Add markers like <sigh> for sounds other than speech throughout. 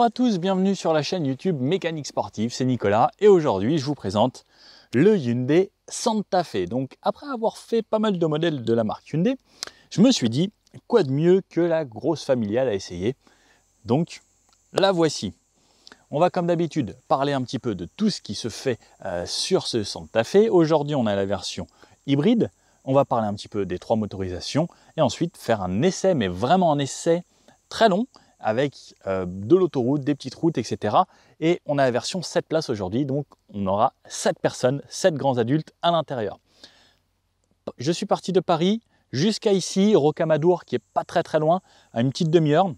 Bonjour à tous, bienvenue sur la chaîne YouTube Mécanique Sportive, c'est Nicolas et aujourd'hui je vous présente le Hyundai Santa Fe. Donc après avoir fait pas mal de modèles de la marque Hyundai, je me suis dit quoi de mieux que la grosse familiale à essayer? Donc la voici. On va comme d'habitude parler un petit peu de tout ce qui se fait euh, sur ce Santa Fe. Aujourd'hui on a la version hybride, on va parler un petit peu des trois motorisations et ensuite faire un essai, mais vraiment un essai très long avec euh, de l'autoroute, des petites routes, etc. Et on a la version 7 places aujourd'hui, donc on aura 7 personnes, 7 grands adultes à l'intérieur. Je suis parti de Paris jusqu'à ici, Rocamadour, qui est pas très très loin, à une petite demi-heure.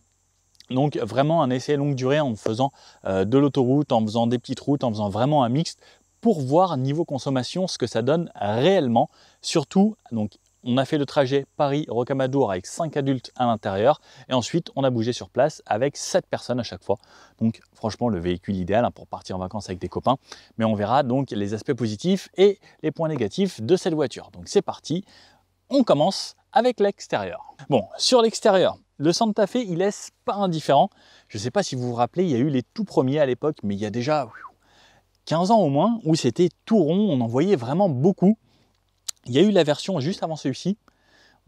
Donc vraiment un essai longue durée en faisant euh, de l'autoroute, en faisant des petites routes, en faisant vraiment un mixte pour voir niveau consommation ce que ça donne réellement. Surtout, donc on a fait le trajet Paris-Rocamadour avec 5 adultes à l'intérieur et ensuite on a bougé sur place avec 7 personnes à chaque fois. Donc franchement le véhicule idéal hein, pour partir en vacances avec des copains. Mais on verra donc les aspects positifs et les points négatifs de cette voiture. Donc c'est parti, on commence avec l'extérieur. Bon, sur l'extérieur, le Santa Fe il laisse pas indifférent. Je ne sais pas si vous vous rappelez, il y a eu les tout premiers à l'époque, mais il y a déjà 15 ans au moins où c'était tout rond, on en voyait vraiment beaucoup. Il y a eu la version juste avant celui-ci.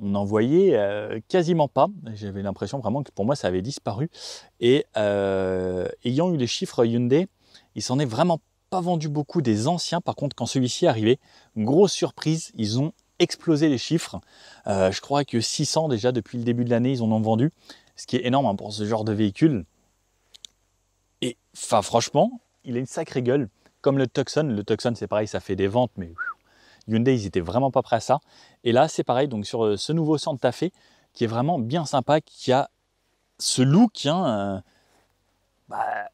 On n'en voyait euh, quasiment pas. J'avais l'impression vraiment que pour moi ça avait disparu. Et euh, ayant eu les chiffres Hyundai, il s'en est vraiment pas vendu beaucoup des anciens. Par contre, quand celui-ci est arrivé, grosse surprise, ils ont explosé les chiffres. Euh, je crois que 600 déjà depuis le début de l'année, ils en ont vendu. Ce qui est énorme hein, pour ce genre de véhicule. Et franchement, il a une sacrée gueule. Comme le Tucson. Le Tucson, c'est pareil, ça fait des ventes, mais Hyundai, ils étaient vraiment pas prêts à ça. Et là, c'est pareil, donc sur euh, ce nouveau Santa Fe, qui est vraiment bien sympa, qui a ce look, hein, euh, bah,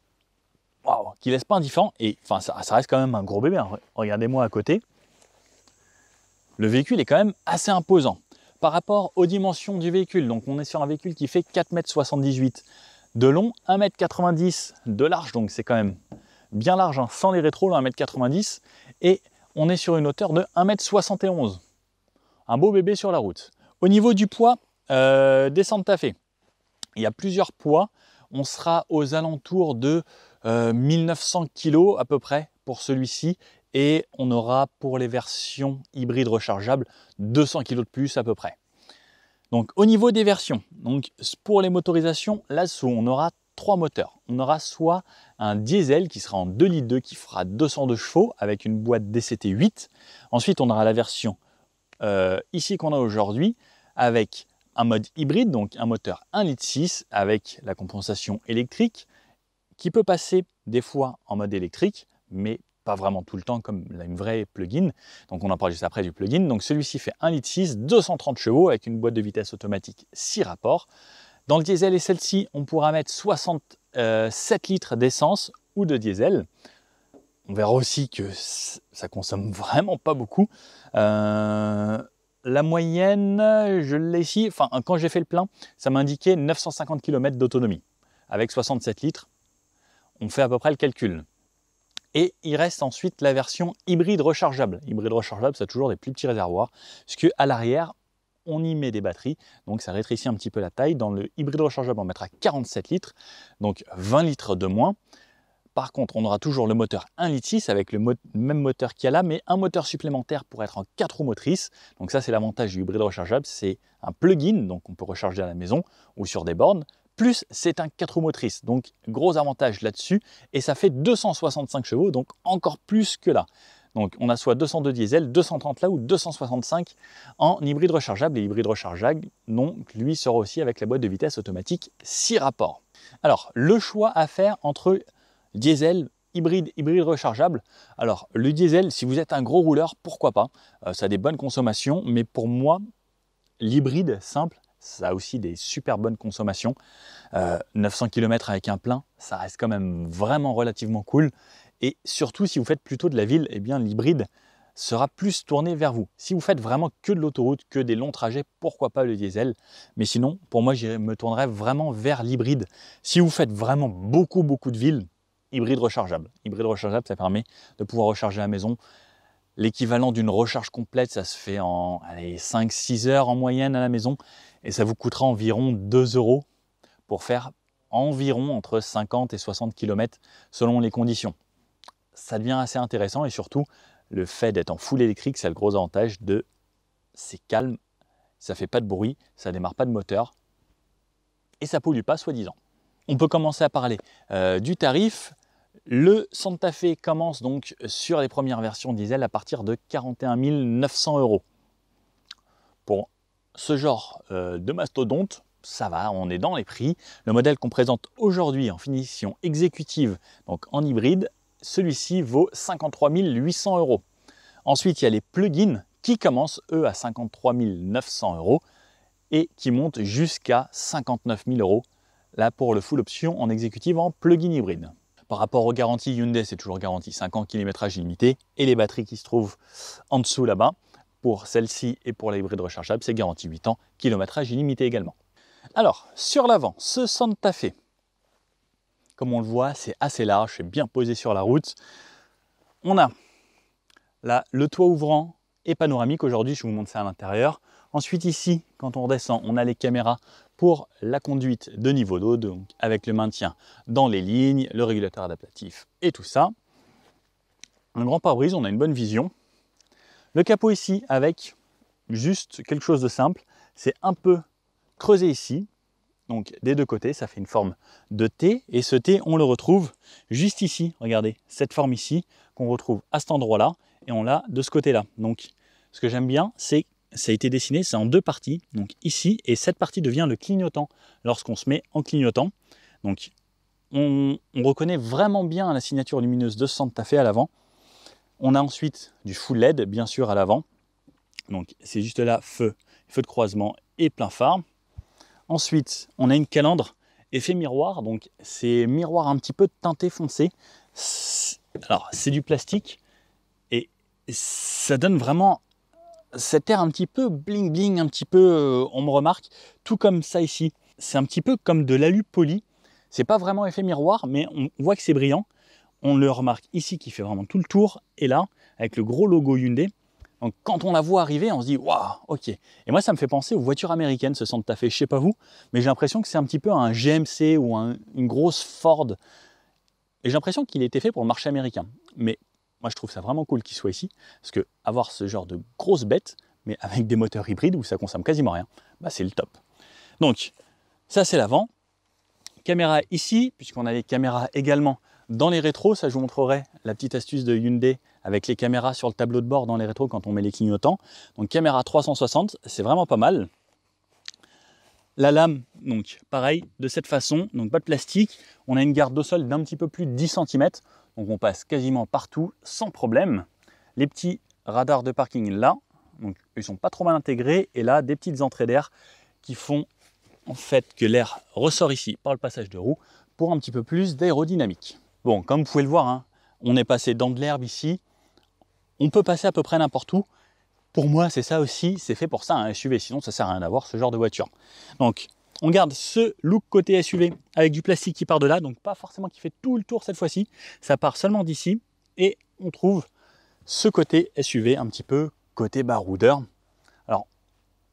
laisse pas indifférent. Et enfin, ça, reste quand même un gros bébé. Hein. Regardez-moi à côté. Le véhicule est quand même assez imposant par rapport aux dimensions du véhicule. Donc, on est sur un véhicule qui fait 4,78 m de long, 1,90 m de large. Donc, c'est quand même bien large, hein, sans les rétros, 1m90. Et on est sur une hauteur de 1m71. Un beau bébé sur la route. Au niveau du poids euh, des Santa Fe, il y a plusieurs poids. On sera aux alentours de 1900 euh, kg à peu près pour celui-ci. Et on aura pour les versions hybrides rechargeables 200 kg de plus à peu près. Donc au niveau des versions, donc pour les motorisations, là-dessous, on aura moteurs. On aura soit un diesel qui sera en 2 litres 2 qui fera 202 chevaux avec une boîte DCT 8. Ensuite, on aura la version euh, ici qu'on a aujourd'hui avec un mode hybride, donc un moteur 1 litre 6 avec la compensation électrique qui peut passer des fois en mode électrique, mais pas vraiment tout le temps comme une vraie plug-in. Donc on en parle juste après du plug-in. Donc celui-ci fait 1 litre 6, 230 chevaux avec une boîte de vitesse automatique 6 rapports. Dans le diesel et celle-ci, on pourra mettre 67 litres d'essence ou de diesel. On verra aussi que ça consomme vraiment pas beaucoup. Euh, la moyenne, je l'ai ici, enfin quand j'ai fait le plein, ça m'indiquait 950 km d'autonomie. Avec 67 litres, on fait à peu près le calcul. Et il reste ensuite la version hybride rechargeable. Hybride rechargeable, ça a toujours des plus petits réservoirs, puisque à l'arrière, on y met des batteries, donc ça rétrécit un petit peu la taille. Dans le hybride rechargeable, on mettra 47 litres, donc 20 litres de moins. Par contre, on aura toujours le moteur 1 litre 6 avec le même moteur qu'il y a là, mais un moteur supplémentaire pour être en 4 roues motrices. Donc ça, c'est l'avantage du hybride rechargeable, c'est un plug-in, donc on peut recharger à la maison ou sur des bornes. Plus, c'est un 4 roues motrices, donc gros avantage là-dessus. Et ça fait 265 chevaux, donc encore plus que là. Donc on a soit 202 diesel, 230 là ou 265 en hybride rechargeable. Et hybride rechargeable, non, lui sera aussi avec la boîte de vitesse automatique 6 rapports. Alors le choix à faire entre diesel, hybride, hybride rechargeable. Alors le diesel, si vous êtes un gros rouleur, pourquoi pas? Euh, Ça a des bonnes consommations, mais pour moi, l'hybride simple, ça a aussi des super bonnes consommations. 900 euh, km avec un plein, ça reste quand même vraiment relativement cool. Et surtout, si vous faites plutôt de la ville, eh bien l'hybride sera plus tourné vers vous. Si vous faites vraiment que de l'autoroute, que des longs trajets, pourquoi pas le diesel? Mais sinon, pour moi, je me tournerais vraiment vers l'hybride. Si vous faites vraiment beaucoup, beaucoup de villes, hybride rechargeable. Hybride rechargeable, ça permet de pouvoir recharger à la maison. L'équivalent d'une recharge complète, ça se fait en 5-6 heures en moyenne à la maison et ça vous coûtera environ 2 euros pour faire environ entre 50 et 60 km selon les conditions. Ça devient assez intéressant et surtout, le fait d'être en full électrique, c'est le gros avantage de c'est calme, ça fait pas de bruit, ça démarre pas de moteur et ça pollue pas soi-disant. On peut commencer à parler euh, du tarif. Le Santa Fe commence donc sur les premières versions diesel à partir de 41 900 euros. Pour ce genre euh, de mastodonte, ça va, on est dans les prix. Le modèle qu'on présente aujourd'hui en finition exécutive, donc en hybride, celui-ci vaut 53 800 euros. Ensuite, il y a les plugins qui commencent, eux, à 53 900 euros et qui montent jusqu'à 59 000 euros, là pour le full option en exécutive en plugin hybride. Par rapport aux garanties, Hyundai, c'est toujours garantie 5 ans, kilométrage illimité, et les batteries qui se trouvent en dessous là-bas, pour celle-ci et pour l'hybride rechargeable, c'est garantie 8 ans, kilométrage illimité également. Alors, sur l'avant, ce Santa Fe, comme on le voit, c'est assez large, c'est bien posé sur la route. On a là le toit ouvrant et panoramique. Aujourd'hui, je vous montre ça à l'intérieur. Ensuite, ici, quand on redescend, on a les caméras pour la conduite de niveau d'eau, donc avec le maintien dans les lignes, le régulateur adaptatif et tout ça. Un grand pare-brise, on a une bonne vision. Le capot ici avec juste quelque chose de simple, c'est un peu creusé ici, donc des deux côtés, ça fait une forme de T. Et ce T, on le retrouve juste ici. Regardez, cette forme ici qu'on retrouve à cet endroit-là. Et on l'a de ce côté-là. Donc ce que j'aime bien, c'est ça a été dessiné, c'est en deux parties. Donc ici, et cette partie devient le clignotant lorsqu'on se met en clignotant. Donc on, reconnaît vraiment bien la signature lumineuse de Santa Fe à l'avant. On a ensuite du full LED, bien sûr, à l'avant. Donc c'est juste là, feu, feu de croisement et plein phare. Ensuite, on a une calandre effet miroir, donc c'est miroir un petit peu teinté foncé. Alors, c'est du plastique et ça donne vraiment cet air un petit peu bling bling, un petit peu, euh, on me remarque, tout comme ça ici. C'est un petit peu comme de l'alu poli. C'est pas vraiment effet miroir, mais on voit que c'est brillant. On le remarque ici qui fait vraiment tout le tour et là, avec le gros logo Hyundai, donc quand on la voit arriver, on se dit waouh, ok. Et moi, ça me fait penser aux voitures américaines, ce Santa Fe. Je sais pas vous, mais j'ai l'impression que c'est un petit peu un GMC ou une grosse Ford. Et j'ai l'impression qu'il été fait pour le marché américain. Mais moi, je trouve ça vraiment cool qu'il soit ici, parce que avoir ce genre de grosses bêtes, mais avec des moteurs hybrides où ça consomme quasiment rien, bah c'est le top. Donc ça c'est l'avant. Caméra ici, puisqu'on a les caméras également dans les rétros, ça je vous montrerai la petite astuce de Hyundai avec les caméras sur le tableau de bord dans les rétros quand on met les clignotants. Donc caméra 360, c'est vraiment pas mal. La lame, donc pareil, de cette façon, donc pas de plastique. On a une garde au sol d'un petit peu plus de 10 cm, donc on passe quasiment partout sans problème. Les petits radars de parking là, donc ils sont pas trop mal intégrés, et là des petites entrées d'air qui font en fait que l'air ressort ici par le passage de roue pour un petit peu plus d'aérodynamique. Bon, comme vous pouvez le voir, hein, on est passé dans de l'herbe ici. On peut passer à peu près n'importe où. Pour moi, c'est ça aussi, c'est fait pour ça un SUV, sinon ça sert à rien d'avoir ce genre de voiture. Donc, on garde ce look côté SUV avec du plastique qui part de là, donc pas forcément qui fait tout le tour cette fois-ci, ça part seulement d'ici, et on trouve ce côté SUV un petit peu côté baroudeur.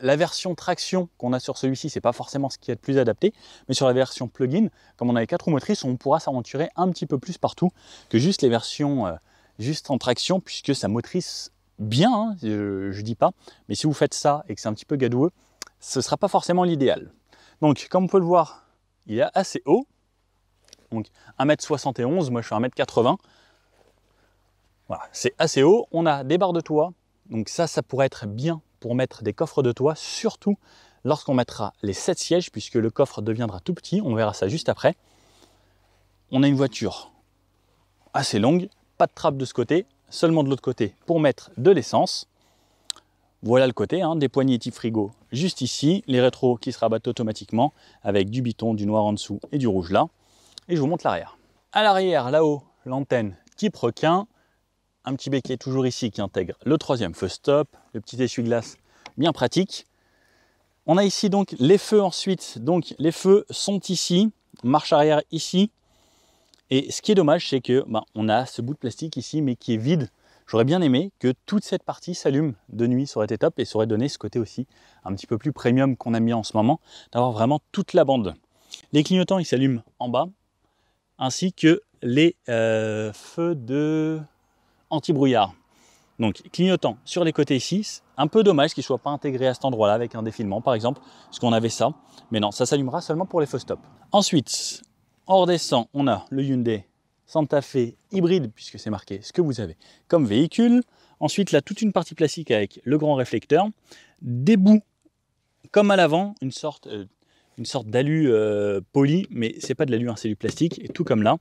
La version traction qu'on a sur celui-ci, c'est pas forcément ce qui est le plus adapté, mais sur la version plug-in, comme on a les quatre roues motrices, on pourra s'aventurer un petit peu plus partout que juste les versions euh, juste en traction, puisque ça motrice bien, hein, je, je, dis pas, mais si vous faites ça et que c'est un petit peu gadoueux, ce sera pas forcément l'idéal. Donc, comme on peut le voir, il est assez haut, donc 1m71, moi je suis 1m80, voilà, c'est assez haut. On a des barres de toit, donc ça, ça pourrait être bien pour mettre des coffres de toit, surtout lorsqu'on mettra les 7 sièges, puisque le coffre deviendra tout petit, on verra ça juste après. On a une voiture assez longue, pas de trappe de ce côté, seulement de l'autre côté pour mettre de l'essence. Voilà le côté, hein, des poignées type frigo juste ici, les rétros qui se rabattent automatiquement avec du biton, du noir en dessous et du rouge là. Et je vous montre l'arrière. À l'arrière, là-haut, l'antenne type requin, un petit béquet toujours ici qui intègre le troisième feu stop, petit essuie-glace bien pratique. On a ici donc les feux ensuite, donc les feux sont ici, marche arrière ici. Et ce qui est dommage, c'est que bah, on a ce bout de plastique ici, mais qui est vide. J'aurais bien aimé que toute cette partie s'allume de nuit, ça aurait été top et ça aurait donné ce côté aussi un petit peu plus premium qu'on a mis en ce moment, d'avoir vraiment toute la bande. Les clignotants, ils s'allument en bas, ainsi que les euh, feux de anti-brouillard. Donc clignotant sur les côtés ici, un peu dommage qu'il ne soit pas intégré à cet endroit-là avec un défilement par exemple, parce qu'on avait ça. Mais non, ça s'allumera seulement pour les feux stop. Ensuite, on redescend, on a le Hyundai Santa Fe hybride, puisque c'est marqué ce que vous avez comme véhicule. Ensuite, là, toute une partie plastique avec le grand réflecteur. Des bouts comme à l'avant, une sorte, euh, d'alu euh, poli, mais c'est pas de l'alu, hein, c'est du plastique, tout comme là.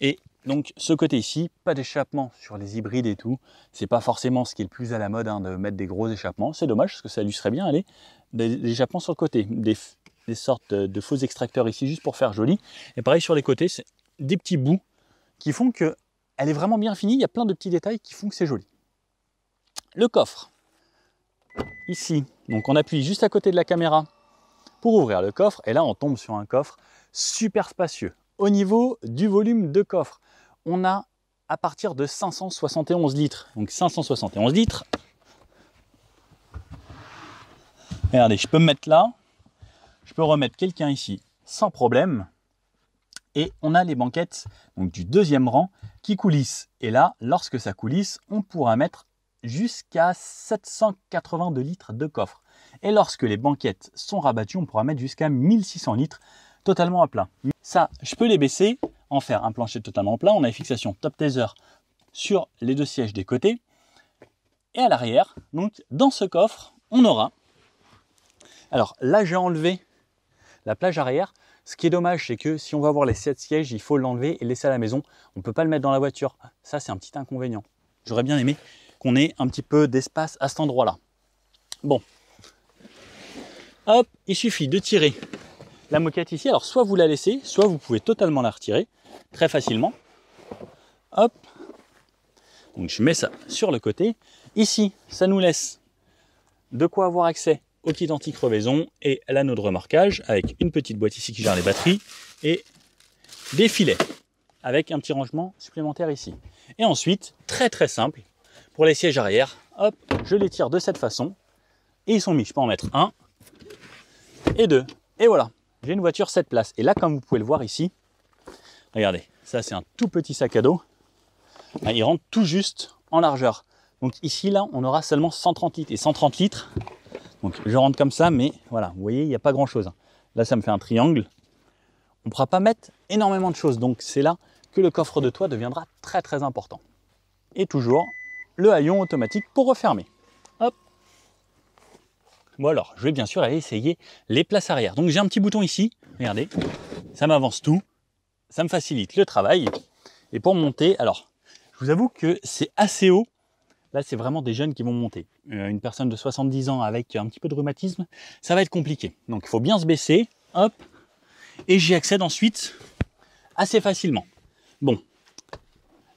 Et donc ce côté ici, pas d'échappement sur les hybrides et tout. C'est pas forcément ce qui est le plus à la mode hein, de mettre des gros échappements. C'est dommage parce que ça lui serait bien aller. Des, échappements sur le côté, des, sortes de faux extracteurs ici juste pour faire joli. Et pareil sur les côtés, c'est des petits bouts qui font que elle est vraiment bien finie. Il y a plein de petits détails qui font que c'est joli. Le coffre, ici, donc on appuie juste à côté de la caméra pour ouvrir le coffre. Et là, on tombe sur un coffre super spacieux. Au niveau du volume de coffre, on a à partir de 571 litres. Donc 571 litres. Regardez, je peux me mettre là. Je peux remettre quelqu'un ici sans problème. Et on a les banquettes du deuxième rang qui coulissent. Et là, lorsque ça coulisse, on pourra mettre jusqu'à 782 litres de coffre. Et lorsque les banquettes sont rabattues, on pourra mettre jusqu'à 1600 litres totalement à plat. Ça, je peux les baisser en faire un plancher totalement plat. On a une fixation top taser sur les deux sièges des côtés. Et à l'arrière, donc dans ce coffre, on aura. Alors là, j'ai enlevé la plage arrière. Ce qui est dommage, c'est que si on va avoir les 7 sièges, il faut l'enlever et laisser à la maison. On ne peut pas le mettre dans la voiture. Ça, c'est un petit inconvénient. J'aurais bien aimé qu'on ait un petit peu d'espace à cet endroit-là. Bon. Hop, il suffit de tirer la moquette ici. Alors, soit vous la laissez, soit vous pouvez totalement la retirer très facilement. Hop. Donc je mets ça sur le côté. Ici, ça nous laisse de quoi avoir accès au kit anti-crevaison et l'anneau de remorquage avec une petite boîte ici qui gère les batteries et des filets avec un petit rangement supplémentaire ici. Et ensuite, très très simple, pour les sièges arrière, hop, je les tire de cette façon et ils sont mis. Je peux en mettre un et deux. Et voilà, j'ai une voiture 7 places. Et là, comme vous pouvez le voir ici, regardez, ça c'est un tout petit sac à dos. Ah, il rentre tout juste en largeur. Donc ici, là, on aura seulement 130 litres. Et 130 litres, donc je rentre comme ça, mais voilà, vous voyez, il n'y a pas grand-chose. Là, ça me fait un triangle. On ne pourra pas mettre énormément de choses. Donc c'est là que le coffre de toit deviendra très très important. Et toujours le haillon automatique pour refermer. Hop. Bon alors, je vais bien sûr aller essayer les places arrière. Donc j'ai un petit bouton ici, regardez, ça m'avance tout, ça me facilite le travail. Et pour monter, alors, je vous avoue que c'est assez haut. Là, c'est vraiment des jeunes qui vont monter. Euh, une personne de 70 ans avec un petit peu de rhumatisme, ça va être compliqué. Donc il faut bien se baisser, hop, et j'y accède ensuite assez facilement. Bon,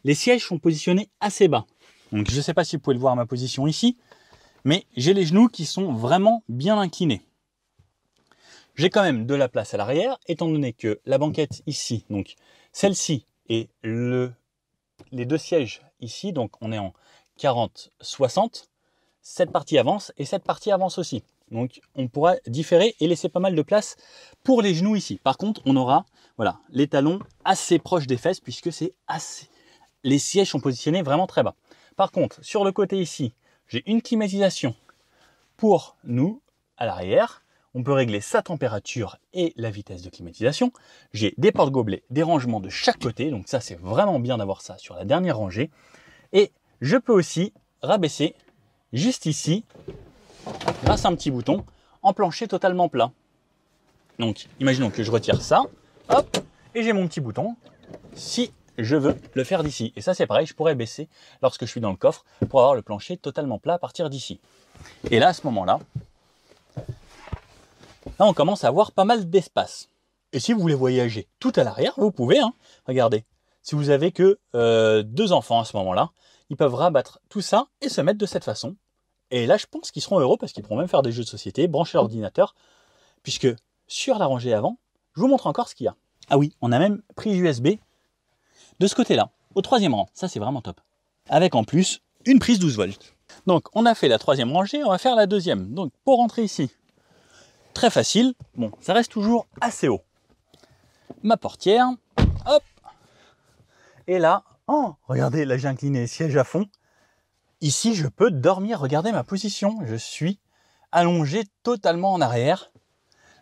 les sièges sont positionnés assez bas. Donc je ne sais pas si vous pouvez le voir à ma position ici, mais j'ai les genoux qui sont vraiment bien inclinés. J'ai quand même de la place à l'arrière, étant donné que la banquette ici, donc celle-ci et le, les deux sièges ici, donc on est en 40-60, cette partie avance et cette partie avance aussi. Donc on pourra différer et laisser pas mal de place pour les genoux ici. Par contre, on aura voilà, les talons assez proches des fesses puisque c'est assez les sièges sont positionnés vraiment très bas. Par contre, sur le côté ici, j'ai une climatisation pour nous à l'arrière. On peut régler sa température et la vitesse de climatisation. J'ai des portes gobelets, des rangements de chaque côté. Donc ça, c'est vraiment bien d'avoir ça sur la dernière rangée. Et je peux aussi rabaisser juste ici, grâce à un petit bouton, en plancher totalement plat. Donc, imaginons que je retire ça, hop, et j'ai mon petit bouton. Si je veux le faire d'ici. Et ça, c'est pareil, je pourrais baisser lorsque je suis dans le coffre pour avoir le plancher totalement plat à partir d'ici. Et là, à ce moment-là, là, on commence à avoir pas mal d'espace. Et si vous voulez voyager tout à l'arrière, vous pouvez. Hein. Regardez, si vous avez que euh, deux enfants à ce moment-là, ils peuvent rabattre tout ça et se mettre de cette façon. Et là, je pense qu'ils seront heureux parce qu'ils pourront même faire des jeux de société, brancher l'ordinateur, puisque sur la rangée avant, je vous montre encore ce qu'il y a. Ah oui, on a même pris USB de ce côté-là, au troisième rang. Ça, c'est vraiment top. Avec en plus une prise 12 volts. Donc, on a fait la troisième rangée, on va faire la deuxième. Donc, pour rentrer ici, très facile. Bon, ça reste toujours assez haut. Ma portière, hop. Et là, oh, regardez, là j'ai incliné les sièges à fond. Ici, je peux dormir. Regardez ma position. Je suis allongé totalement en arrière.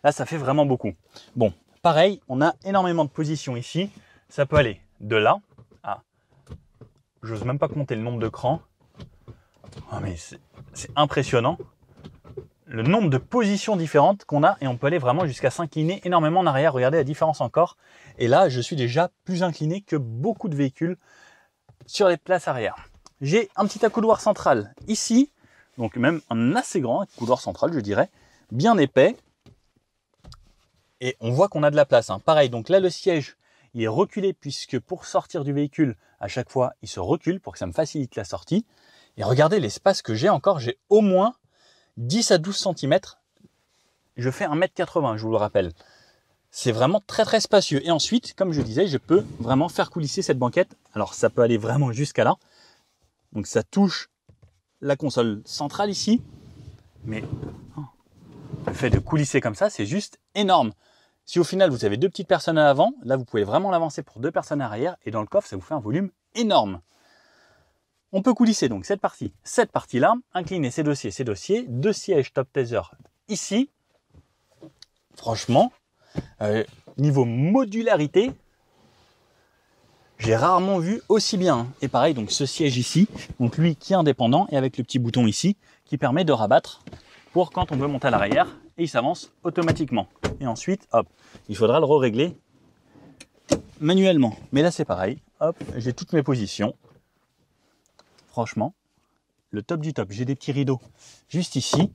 Là, ça fait vraiment beaucoup. Bon, pareil, on a énormément de positions ici. Ça peut aller de là à... J'ose même pas compter le nombre de crans. Oh, mais c'est impressionnant le nombre de positions différentes qu'on a et on peut aller vraiment jusqu'à s'incliner énormément en arrière. Regardez la différence encore. Et là, je suis déjà plus incliné que beaucoup de véhicules sur les places arrière. J'ai un petit accoudoir central ici, donc même un assez grand accoudoir central, je dirais, bien épais. Et on voit qu'on a de la place. Hein. Pareil, donc là, le siège, il est reculé puisque pour sortir du véhicule, à chaque fois, il se recule pour que ça me facilite la sortie. Et regardez l'espace que j'ai encore, j'ai au moins 10 à 12 cm. Je fais 1m80, je vous le rappelle. C'est vraiment très très spacieux. Et ensuite, comme je disais, je peux vraiment faire coulisser cette banquette. Alors ça peut aller vraiment jusqu'à là. Donc ça touche la console centrale ici. Mais oh, le fait de coulisser comme ça, c'est juste énorme. Si au final vous avez deux petites personnes à l'avant, là vous pouvez vraiment l'avancer pour deux personnes à l'arrière. Et dans le coffre, ça vous fait un volume énorme. On peut coulisser donc cette partie, cette partie-là, incliner ces dossiers, ces dossiers, deux sièges top taser ici. Franchement, euh, niveau modularité, j'ai rarement vu aussi bien. Et pareil, donc ce siège ici, donc lui qui est indépendant et avec le petit bouton ici qui permet de rabattre pour quand on veut monter à l'arrière et il s'avance automatiquement. Et ensuite, hop, il faudra le régler manuellement. Mais là c'est pareil, hop, j'ai toutes mes positions franchement, le top du top. J'ai des petits rideaux juste ici.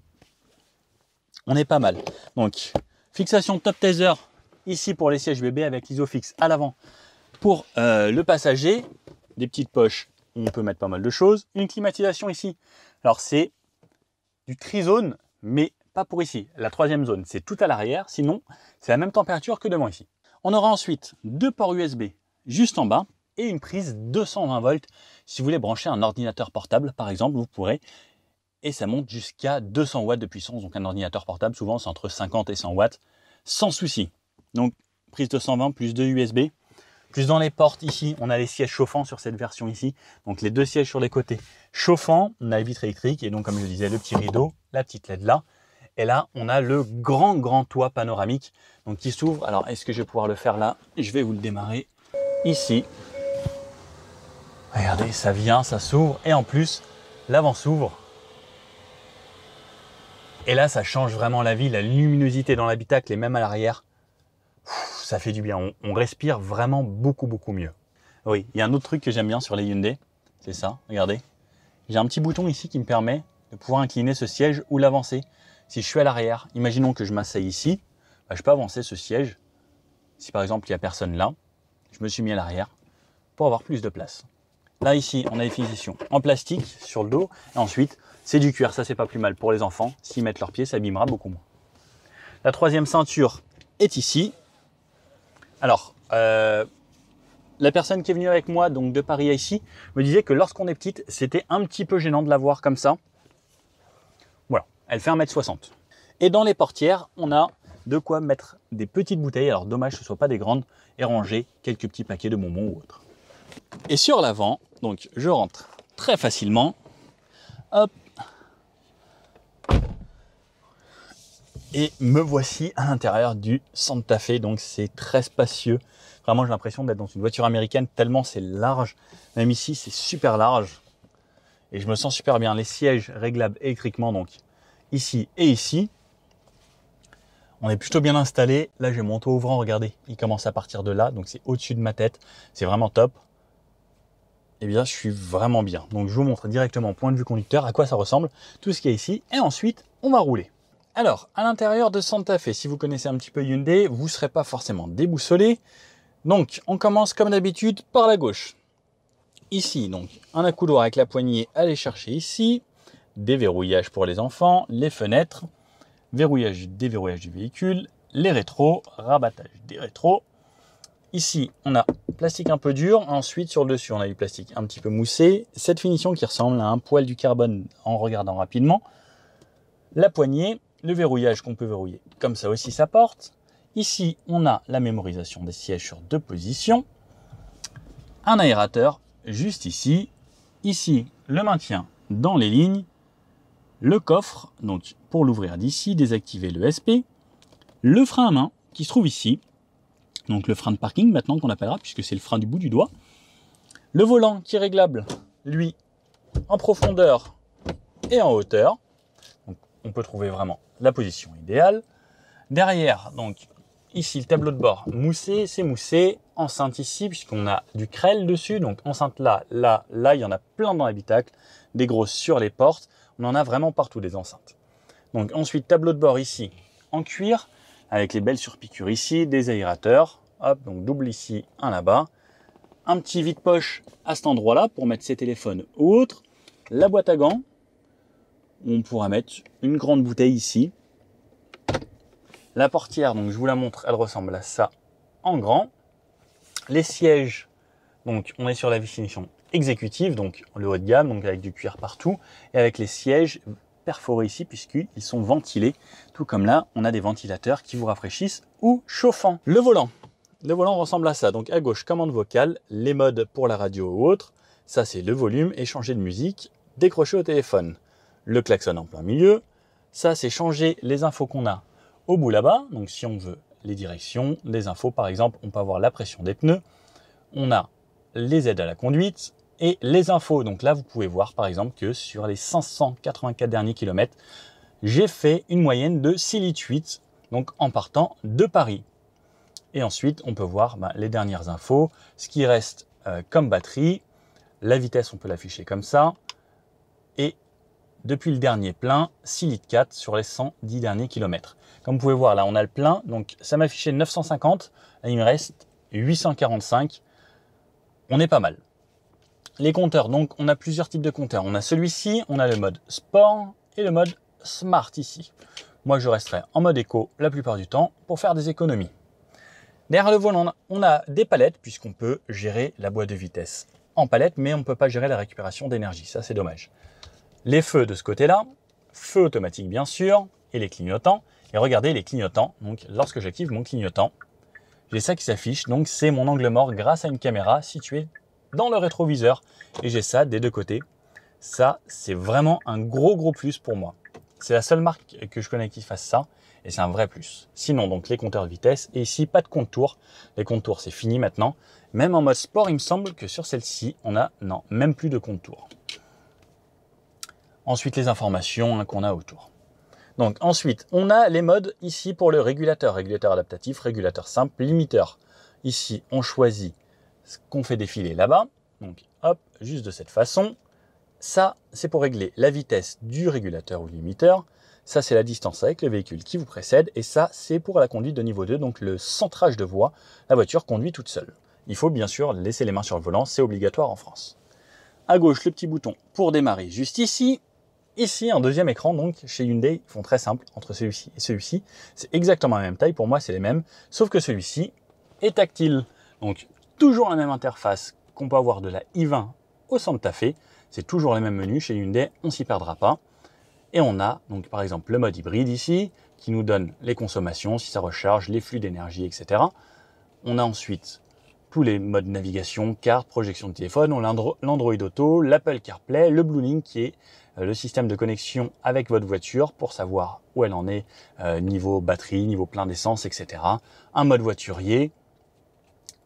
On est pas mal. Donc, fixation top taser ici pour les sièges bébés avec l'isofix à l'avant pour euh, le passager. Des petites poches, on peut mettre pas mal de choses. Une climatisation ici. Alors, c'est du trizone, mais pas pour ici. La troisième zone, c'est tout à l'arrière. Sinon, c'est la même température que devant ici. On aura ensuite deux ports USB juste en bas et une prise 220 volts. Si vous voulez brancher un ordinateur portable, par exemple, vous pourrez. Et ça monte jusqu'à 200 watts de puissance. Donc un ordinateur portable, souvent, c'est entre 50 et 100 watts, sans souci. Donc prise 220 plus deux USB. Plus dans les portes ici, on a les sièges chauffants sur cette version ici. Donc les deux sièges sur les côtés chauffants. On a les vitres électriques et donc comme je disais, le petit rideau, la petite LED là. Et là, on a le grand grand toit panoramique donc qui s'ouvre. Alors est-ce que je vais pouvoir le faire là? Je vais vous le démarrer ici. Regardez, ça vient, ça s'ouvre, et en plus, l'avant s'ouvre. Et là, ça change vraiment la vie, la luminosité dans l'habitacle et même à l'arrière. Ça fait du bien, on, respire vraiment beaucoup, beaucoup mieux. Oui, il y a un autre truc que j'aime bien sur les Hyundai, c'est ça, regardez. J'ai un petit bouton ici qui me permet de pouvoir incliner ce siège ou l'avancer. Si je suis à l'arrière, imaginons que je m'asseye ici, bah, je peux avancer ce siège. Si par exemple il n'y a personne là, je me suis mis à l'arrière pour avoir plus de place. Là, ici, on a des finitions en plastique sur le dos. Et ensuite, c'est du cuir. Ça, c'est pas plus mal pour les enfants. S'ils mettent leurs pieds, ça abîmera beaucoup moins. La troisième ceinture est ici. Alors, euh, la personne qui est venue avec moi, donc de Paris à ici, me disait que lorsqu'on est petite, c'était un petit peu gênant de la voir comme ça. Voilà, elle fait 1m60. Et dans les portières, on a de quoi mettre des petites bouteilles. Alors, dommage que ce ne soit pas des grandes et ranger quelques petits paquets de bonbons ou autres. Et sur l'avant, donc je rentre très facilement. Hop. Et me voici à l'intérieur du Santa Fe. Donc c'est très spacieux. Vraiment, j'ai l'impression d'être dans une voiture américaine tellement c'est large. Même ici, c'est super large. Et je me sens super bien. Les sièges réglables électriquement, donc ici et ici. On est plutôt bien installé. Là, j'ai mon toit ouvrant. Regardez, il commence à partir de là. Donc c'est au-dessus de ma tête. C'est vraiment top eh bien, je suis vraiment bien. Donc, je vous montre directement point de vue conducteur à quoi ça ressemble, tout ce qui est ici, et ensuite, on va rouler. Alors, à l'intérieur de Santa Fe, si vous connaissez un petit peu Hyundai, vous ne serez pas forcément déboussolé. Donc, on commence comme d'habitude par la gauche. Ici, donc, un accoudoir avec la poignée, aller chercher ici. Déverrouillage pour les enfants, les fenêtres, verrouillage, déverrouillage du véhicule, les rétros, rabattage des rétros. Ici, on a plastique un peu dur. Ensuite, sur le dessus, on a du plastique un petit peu moussé. Cette finition qui ressemble à un poil du carbone en regardant rapidement. La poignée, le verrouillage qu'on peut verrouiller comme ça aussi sa porte. Ici, on a la mémorisation des sièges sur deux positions. Un aérateur juste ici. Ici, le maintien dans les lignes. Le coffre, donc pour l'ouvrir d'ici, désactiver le SP. Le frein à main qui se trouve ici. Donc le frein de parking maintenant qu'on appellera puisque c'est le frein du bout du doigt. Le volant qui est réglable, lui, en profondeur et en hauteur. on peut trouver vraiment la position idéale. Derrière, donc ici le tableau de bord moussé, c'est moussé. Enceinte ici puisqu'on a du crêle dessus. Donc enceinte là, là, là, il y en a plein dans l'habitacle. Des grosses sur les portes. On en a vraiment partout des enceintes. Donc ensuite tableau de bord ici en cuir avec les belles surpiqûres ici, des aérateurs. Hop, donc double ici, un là-bas. Un petit vide-poche à cet endroit-là pour mettre ses téléphones ou autre. La boîte à gants. On pourra mettre une grande bouteille ici. La portière, donc je vous la montre, elle ressemble à ça en grand. Les sièges, donc on est sur la définition exécutive, donc le haut de gamme, donc avec du cuir partout, et avec les sièges perforés ici puisqu'ils sont ventilés, tout comme là on a des ventilateurs qui vous rafraîchissent ou chauffants. Le volant, le volant ressemble à ça, donc à gauche commande vocale, les modes pour la radio ou autre, ça c'est le volume et de musique, décrocher au téléphone. Le klaxon en plein milieu, ça c'est changer les infos qu'on a au bout là-bas, donc si on veut les directions, les infos par exemple, on peut avoir la pression des pneus, on a les aides à la conduite, et les infos, donc là, vous pouvez voir par exemple que sur les 584 derniers kilomètres, j'ai fait une moyenne de 6 litres 8, donc en partant de Paris. Et ensuite, on peut voir bah, les dernières infos, ce qui reste euh, comme batterie, la vitesse, on peut l'afficher comme ça, et depuis le dernier plein, 6 litres 4 sur les 110 derniers kilomètres. Comme vous pouvez voir, là, on a le plein, donc ça m'affichait 950, là, il me reste 845. On est pas mal. Les compteurs, donc on a plusieurs types de compteurs. On a celui-ci, on a le mode sport et le mode smart ici. Moi, je resterai en mode éco la plupart du temps pour faire des économies. Derrière le volant, on a des palettes puisqu'on peut gérer la boîte de vitesse en palette, mais on ne peut pas gérer la récupération d'énergie. Ça, c'est dommage. Les feux de ce côté-là, feu automatique bien sûr, et les clignotants. Et regardez les clignotants. Donc, lorsque j'active mon clignotant, j'ai ça qui s'affiche. Donc, c'est mon angle mort grâce à une caméra située dans le rétroviseur et j'ai ça des deux côtés. Ça, c'est vraiment un gros gros plus pour moi. C'est la seule marque que je connais qui fasse ça et c'est un vrai plus. Sinon, donc les compteurs de vitesse et ici pas de contour. Les contours, c'est fini maintenant. Même en mode sport, il me semble que sur celle-ci, on a non, même plus de contour. Ensuite, les informations hein, qu'on a autour. Donc ensuite, on a les modes ici pour le régulateur, régulateur adaptatif, régulateur simple, limiteur. Ici, on choisit qu'on fait défiler là-bas. Donc hop, juste de cette façon. Ça, c'est pour régler la vitesse du régulateur ou limiteur. Ça, c'est la distance avec le véhicule qui vous précède. Et ça, c'est pour la conduite de niveau 2, donc le centrage de voie. La voiture conduit toute seule. Il faut bien sûr laisser les mains sur le volant, c'est obligatoire en France. À gauche, le petit bouton pour démarrer juste ici. Ici, un deuxième écran, donc chez Hyundai, ils font très simple entre celui-ci et celui-ci. C'est exactement la même taille, pour moi c'est les mêmes, sauf que celui-ci est tactile. Donc toujours la même interface qu'on peut avoir de la i20 au Santa Fe. C'est toujours les mêmes menus chez Hyundai, on s'y perdra pas. Et on a donc par exemple le mode hybride ici, qui nous donne les consommations, si ça recharge, les flux d'énergie, etc. On a ensuite tous les modes navigation, carte, projection de téléphone, on a l'Android Auto, l'Apple CarPlay, le BlueLink qui est euh, le système de connexion avec votre voiture pour savoir où elle en est, euh, niveau batterie, niveau plein d'essence, etc. Un mode voiturier,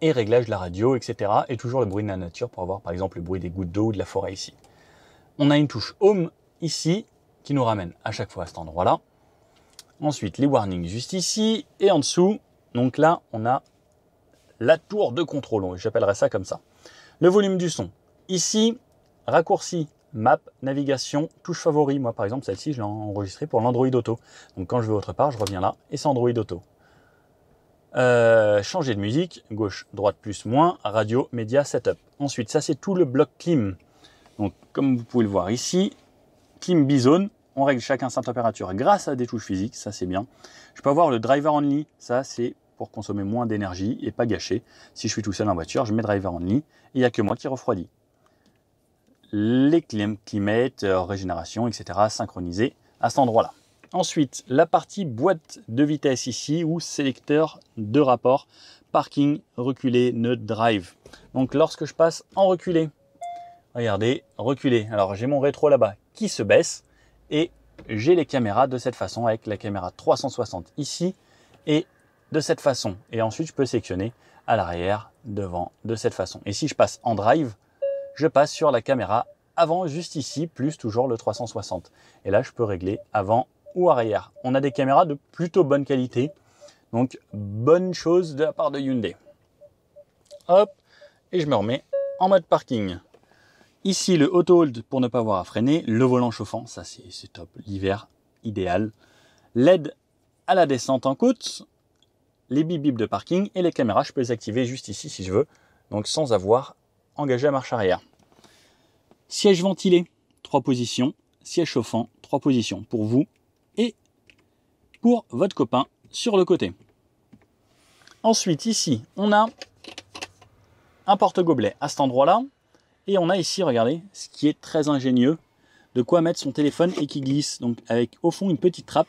et réglage de la radio, etc. Et toujours le bruit de la nature pour avoir par exemple le bruit des gouttes d'eau ou de la forêt ici. On a une touche Home ici qui nous ramène à chaque fois à cet endroit-là. Ensuite, les warnings juste ici. Et en dessous, donc là, on a la tour de contrôle. J'appellerais ça comme ça. Le volume du son. Ici, raccourci, map, navigation, touche favori. Moi, par exemple, celle-ci, je l'ai enregistrée pour l'Android Auto. Donc quand je vais autre part, je reviens là et c'est Android Auto. Euh, changer de musique, gauche, droite, plus, moins, radio, média, setup. Ensuite, ça c'est tout le bloc clim. Donc comme vous pouvez le voir ici, clim bizone, on règle chacun sa température grâce à des touches physiques, ça c'est bien. Je peux avoir le driver only, ça c'est pour consommer moins d'énergie et pas gâcher. Si je suis tout seul en voiture, je mets driver only et il n'y a que moi qui refroidit. Les clim climate, euh, régénération, etc. synchronisés à cet endroit-là. Ensuite, la partie boîte de vitesse ici ou sélecteur de rapport parking, reculé, neutre, drive. Donc lorsque je passe en reculé, regardez, reculé. Alors j'ai mon rétro là-bas qui se baisse et j'ai les caméras de cette façon avec la caméra 360 ici et de cette façon. Et ensuite, je peux sélectionner à l'arrière, devant, de cette façon. Et si je passe en drive, je passe sur la caméra avant, juste ici, plus toujours le 360. Et là, je peux régler avant arrière. On a des caméras de plutôt bonne qualité. Donc, bonne chose de la part de Hyundai. Hop, et je me remets en mode parking. Ici, le auto hold pour ne pas avoir à freiner. Le volant chauffant, ça c'est top. L'hiver, idéal. LED à la descente en côte. Les bip bip de parking et les caméras, je peux les activer juste ici si je veux. Donc sans avoir engagé la marche arrière. Siège ventilé, trois positions. Siège chauffant, trois positions pour vous votre copain sur le côté. Ensuite, ici, on a un porte-gobelet à cet endroit-là. Et on a ici, regardez, ce qui est très ingénieux, de quoi mettre son téléphone et qui glisse. Donc avec au fond une petite trappe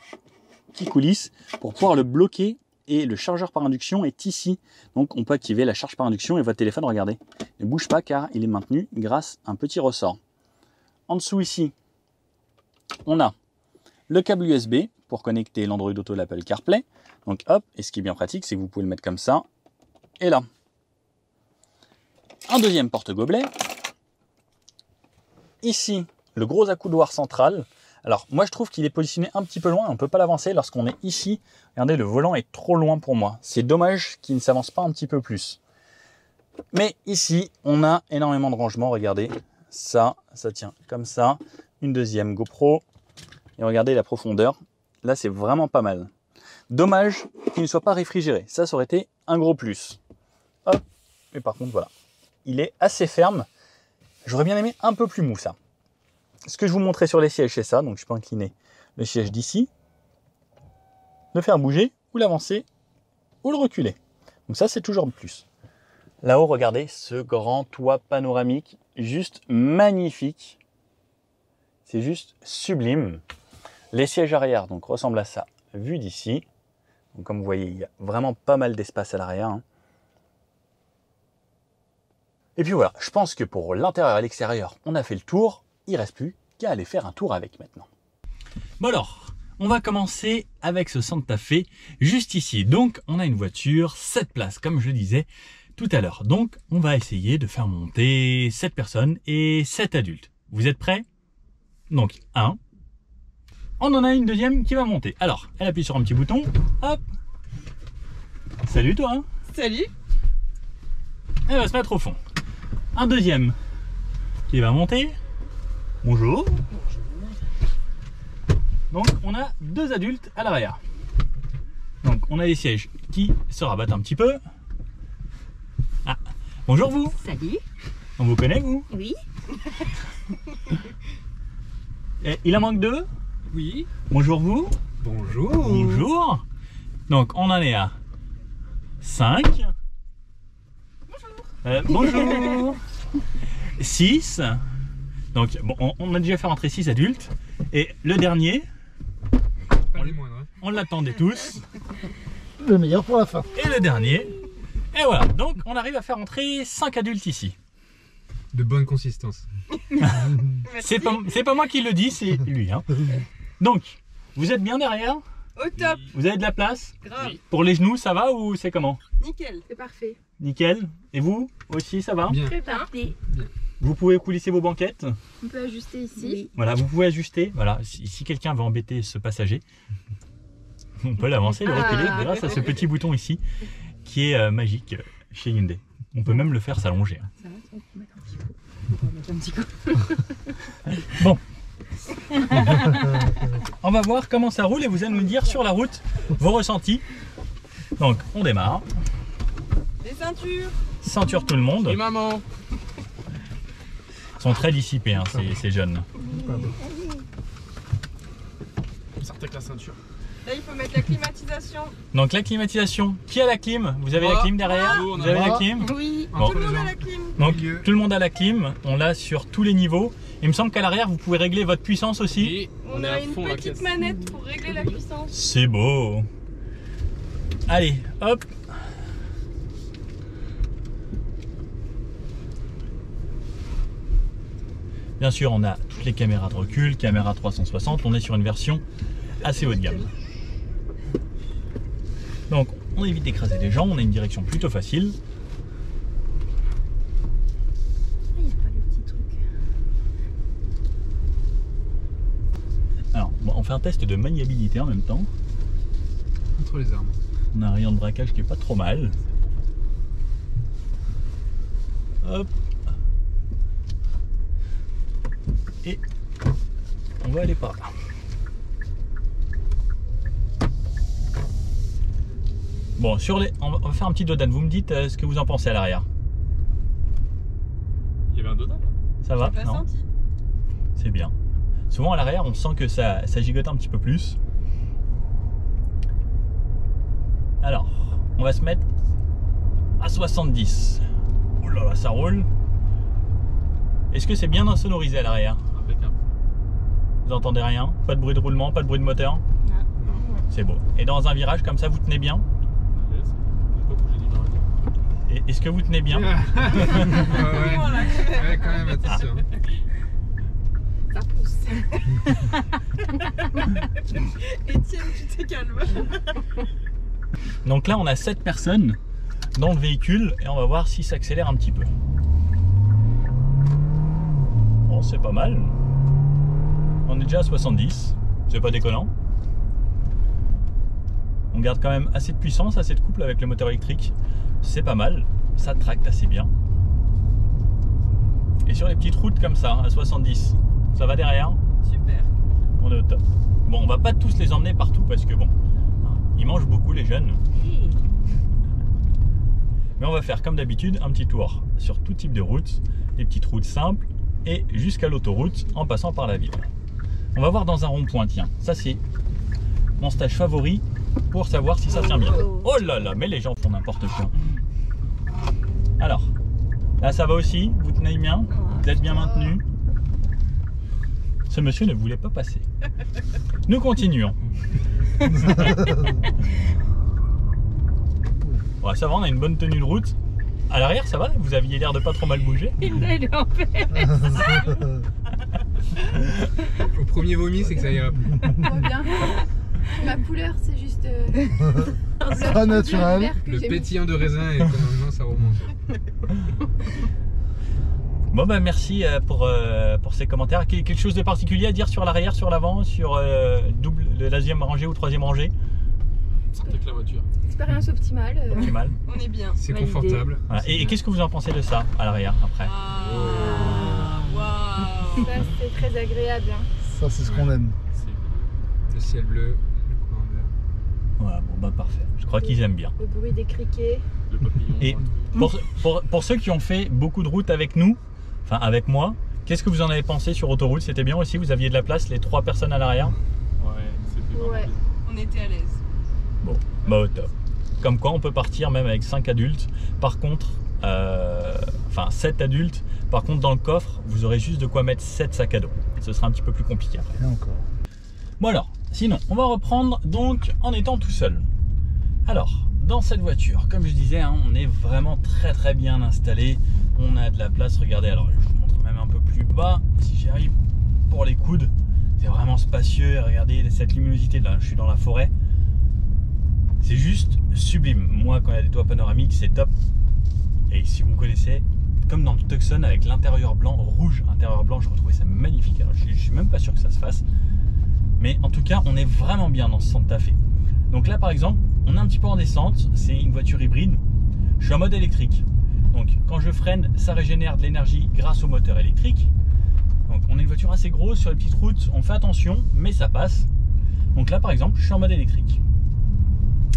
qui coulisse pour pouvoir le bloquer. Et le chargeur par induction est ici. Donc on peut activer la charge par induction et votre téléphone, regardez, ne bouge pas car il est maintenu grâce à un petit ressort. En dessous ici, on a le câble USB pour connecter l'Android Auto l'Apple CarPlay. Donc hop, et ce qui est bien pratique, c'est que vous pouvez le mettre comme ça et là. Un deuxième porte-gobelet Ici, le gros accoudoir central. Alors, moi, je trouve qu'il est positionné un petit peu loin. On ne peut pas l'avancer lorsqu'on est ici. Regardez, le volant est trop loin pour moi. C'est dommage qu'il ne s'avance pas un petit peu plus. Mais ici, on a énormément de rangement. Regardez, ça, ça tient comme ça. Une deuxième GoPro. Et regardez la profondeur. Là, c'est vraiment pas mal. Dommage qu'il ne soit pas réfrigéré. Ça, ça aurait été un gros plus. Hop. Mais par contre, voilà. Il est assez ferme. J'aurais bien aimé un peu plus mou ça. Ce que je vous montrais sur les sièges, c'est ça. Donc je peux incliner le siège d'ici, le faire bouger, ou l'avancer, ou le reculer. Donc ça, c'est toujours plus. Là-haut, regardez ce grand toit panoramique, juste magnifique. C'est juste sublime. Les sièges arrière donc ressemblent à ça, vu d'ici. comme vous voyez, il y a vraiment pas mal d'espace à l'arrière. Hein. Et puis voilà, je pense que pour l'intérieur et l'extérieur, on a fait le tour. Il reste plus qu'à aller faire un tour avec maintenant. Bon alors, on va commencer avec ce Santa Fe juste ici. Donc, on a une voiture 7 places, comme je disais tout à l'heure. Donc, on va essayer de faire monter 7 personnes et 7 adultes. Vous êtes prêts? Donc, 1. On en a une deuxième qui va monter. Alors, elle appuie sur un petit bouton. Hop. Salut toi. Salut. Elle va se mettre au fond un deuxième qui va monter. Bonjour. Donc on a deux adultes à l'arrière. Donc on a des sièges qui se rabattent un petit peu. Ah, bonjour vous. Salut. On vous connaît vous Oui. <laughs> Et il en manque deux Oui. Bonjour vous. Bonjour. Bonjour. Donc on en est à 5. Euh, bonjour <laughs> 6. Donc, bon, on, a déjà fait rentrer 6 adultes. Et le dernier, hein. on, l'attendait tous. Le meilleur pour la fin. Et le dernier. Et voilà, donc on arrive à faire rentrer 5 adultes ici. De bonne consistance. <laughs> c'est pas, pas, moi qui le dis, c'est lui. Hein. <laughs> Donc, vous êtes bien derrière au top. Vous avez de la place Grave. Pour les genoux, ça va ou c'est comment Nickel. C'est parfait. Nickel. Et vous aussi, ça va Bien. Très parfait. Vous pouvez coulisser vos banquettes On peut ajuster ici. Voilà, vous pouvez ajuster. Voilà, si, quelqu'un veut embêter ce passager, on peut l'avancer, le reculer ah. grâce à ce petit bouton ici qui est euh, magique chez Hyundai. On peut même le faire s'allonger. Ça va, on peut mettre un petit coup. On peut mettre un petit coup. bon, <laughs> on va voir comment ça roule et vous allez nous dire sur la route vos ressentis. Donc on démarre. Les ceintures Ceinture tout le monde. Et maman Ils sont très dissipés hein, ces, ces jeunes. Sortez avec la ceinture. Là, il faut mettre la climatisation. Donc la climatisation. Qui a la clim Vous avez la clim derrière Vous avez la clim Oui. Bon. Tout le monde a la clim. Donc tout le monde a la clim. On l'a sur tous les niveaux. Il me semble qu'à l'arrière vous pouvez régler votre puissance aussi. Et On, a une petite manette pour régler la puissance. C'est beau. Allez, hop. Bien sûr, on a toutes les caméras de recul, caméra 360, on est sur une version assez haut de gamme. Donc, on évite d'écraser les gens, on a une direction plutôt facile. Il n'y a pas le petit truc. Alors, bon, on fait un test de maniabilité en même temps. Entre les armes. On a un rayon de braquage qui est pas trop mal. Hop. Et on va aller par là. Bon, sur les, on va faire un petit dodan. Vous me dites euh, ce que vous en pensez à l'arrière. Il y avait un dodan Ça va? Non senti. C'est bien. Souvent à l'arrière, on sent que ça, ça gigote un petit peu plus. Alors, on va se mettre à 70. Oh là là, ça roule. Est-ce que c'est bien insonorisé à l'arrière Impeccable. Vous entendez rien Pas de bruit de roulement, pas de bruit de moteur Non. C'est beau. Et dans un virage comme ça, vous tenez bien Est-ce que vous tenez bien <laughs> ouais, ouais. Voilà. ouais, quand même, attention. <laughs> <laughs> Étienne, tu t'es calme. Donc là, on a 7 personnes dans le véhicule et on va voir si ça accélère un petit peu. Bon, c'est pas mal. On est déjà à 70. C'est pas déconnant. On garde quand même assez de puissance, assez de couple avec le moteur électrique. C'est pas mal. Ça tracte assez bien. Et sur les petites routes comme ça, à 70, ça va derrière Super. On est au top. Bon, on va pas tous les emmener partout parce que bon, ils mangent beaucoup les jeunes. Mais on va faire comme d'habitude un petit tour sur tout type de route, des petites routes simples et jusqu'à l'autoroute en passant par la ville. On va voir dans un rond-point, tiens. Ça c'est mon stage favori pour savoir si ça tient bien. Oh là là, mais les gens font n'importe quoi. Alors, là ça va aussi, vous tenez bien, vous êtes bien maintenu? Ce monsieur ne voulait pas passer. Nous continuons. <laughs> Ouais, ça va, on a une bonne tenue de route. À l'arrière, ça va Vous aviez l'air de pas trop mal bouger Il en fait. Au premier vomi, c'est que ça ira plus. Bien. Ma couleur, c'est juste. euh, pas naturel. Le pétillant de raisin et maintenant ça remonte. Bon bah merci euh, pour, euh, pour ces commentaires. Quel- Quelque chose de particulier à dire sur l'arrière, sur l'avant, sur euh, double, la deuxième rangée ou troisième rangée? Avec la voiture. Expérience optimale. euh, Optimal. <laughs> On est bien. C'est confortable. Voilà. Et, et qu'est-ce que vous en pensez de ça à l'arrière après? Ah, waouh. Ça, c'est très agréable. hein. Ça, c'est ce qu'on aime. Le ciel bleu, le courant vert. Ouais, bon bah parfait. Je crois qu'ils aiment bien. Le bruit des criquets. Le papillon. Et pour, pour, pour ceux qui ont fait beaucoup de routes avec nous, enfin avec moi, qu'est-ce que vous en avez pensé sur autoroute? C'était bien aussi Vous aviez de la place, les trois personnes à l'arrière? Ouais, c'était Ouais. On était à l'aise. Bah au top. Comme quoi on peut partir même avec 5 adultes. Par contre, euh, enfin 7 adultes. Par contre dans le coffre, vous aurez juste de quoi mettre 7 sacs à dos. Ce sera un petit peu plus compliqué après. Et encore. Bon alors, sinon, on va reprendre donc en étant tout seul. Alors, dans cette voiture, comme je disais, hein, on est vraiment très très bien installé. On a de la place, regardez, alors je vous montre même un peu plus bas, si j'y arrive, pour les coudes. C'est vraiment spacieux, regardez cette luminosité là, je suis dans la forêt. C'est juste sublime. Moi, quand il y a des toits panoramiques, c'est top. Et si vous me connaissez, comme dans le Tucson avec l'intérieur blanc, rouge, intérieur blanc, je retrouvais ça magnifique. Alors, je, je suis même pas sûr que ça se fasse. Mais en tout cas, on est vraiment bien dans ce Santa Fe. Donc là, par exemple, on est un petit peu en descente. C'est une voiture hybride. Je suis en mode électrique. Donc quand je freine, ça régénère de l'énergie grâce au moteur électrique. Donc on est une voiture assez grosse sur les petites routes. On fait attention, mais ça passe. Donc là, par exemple, je suis en mode électrique.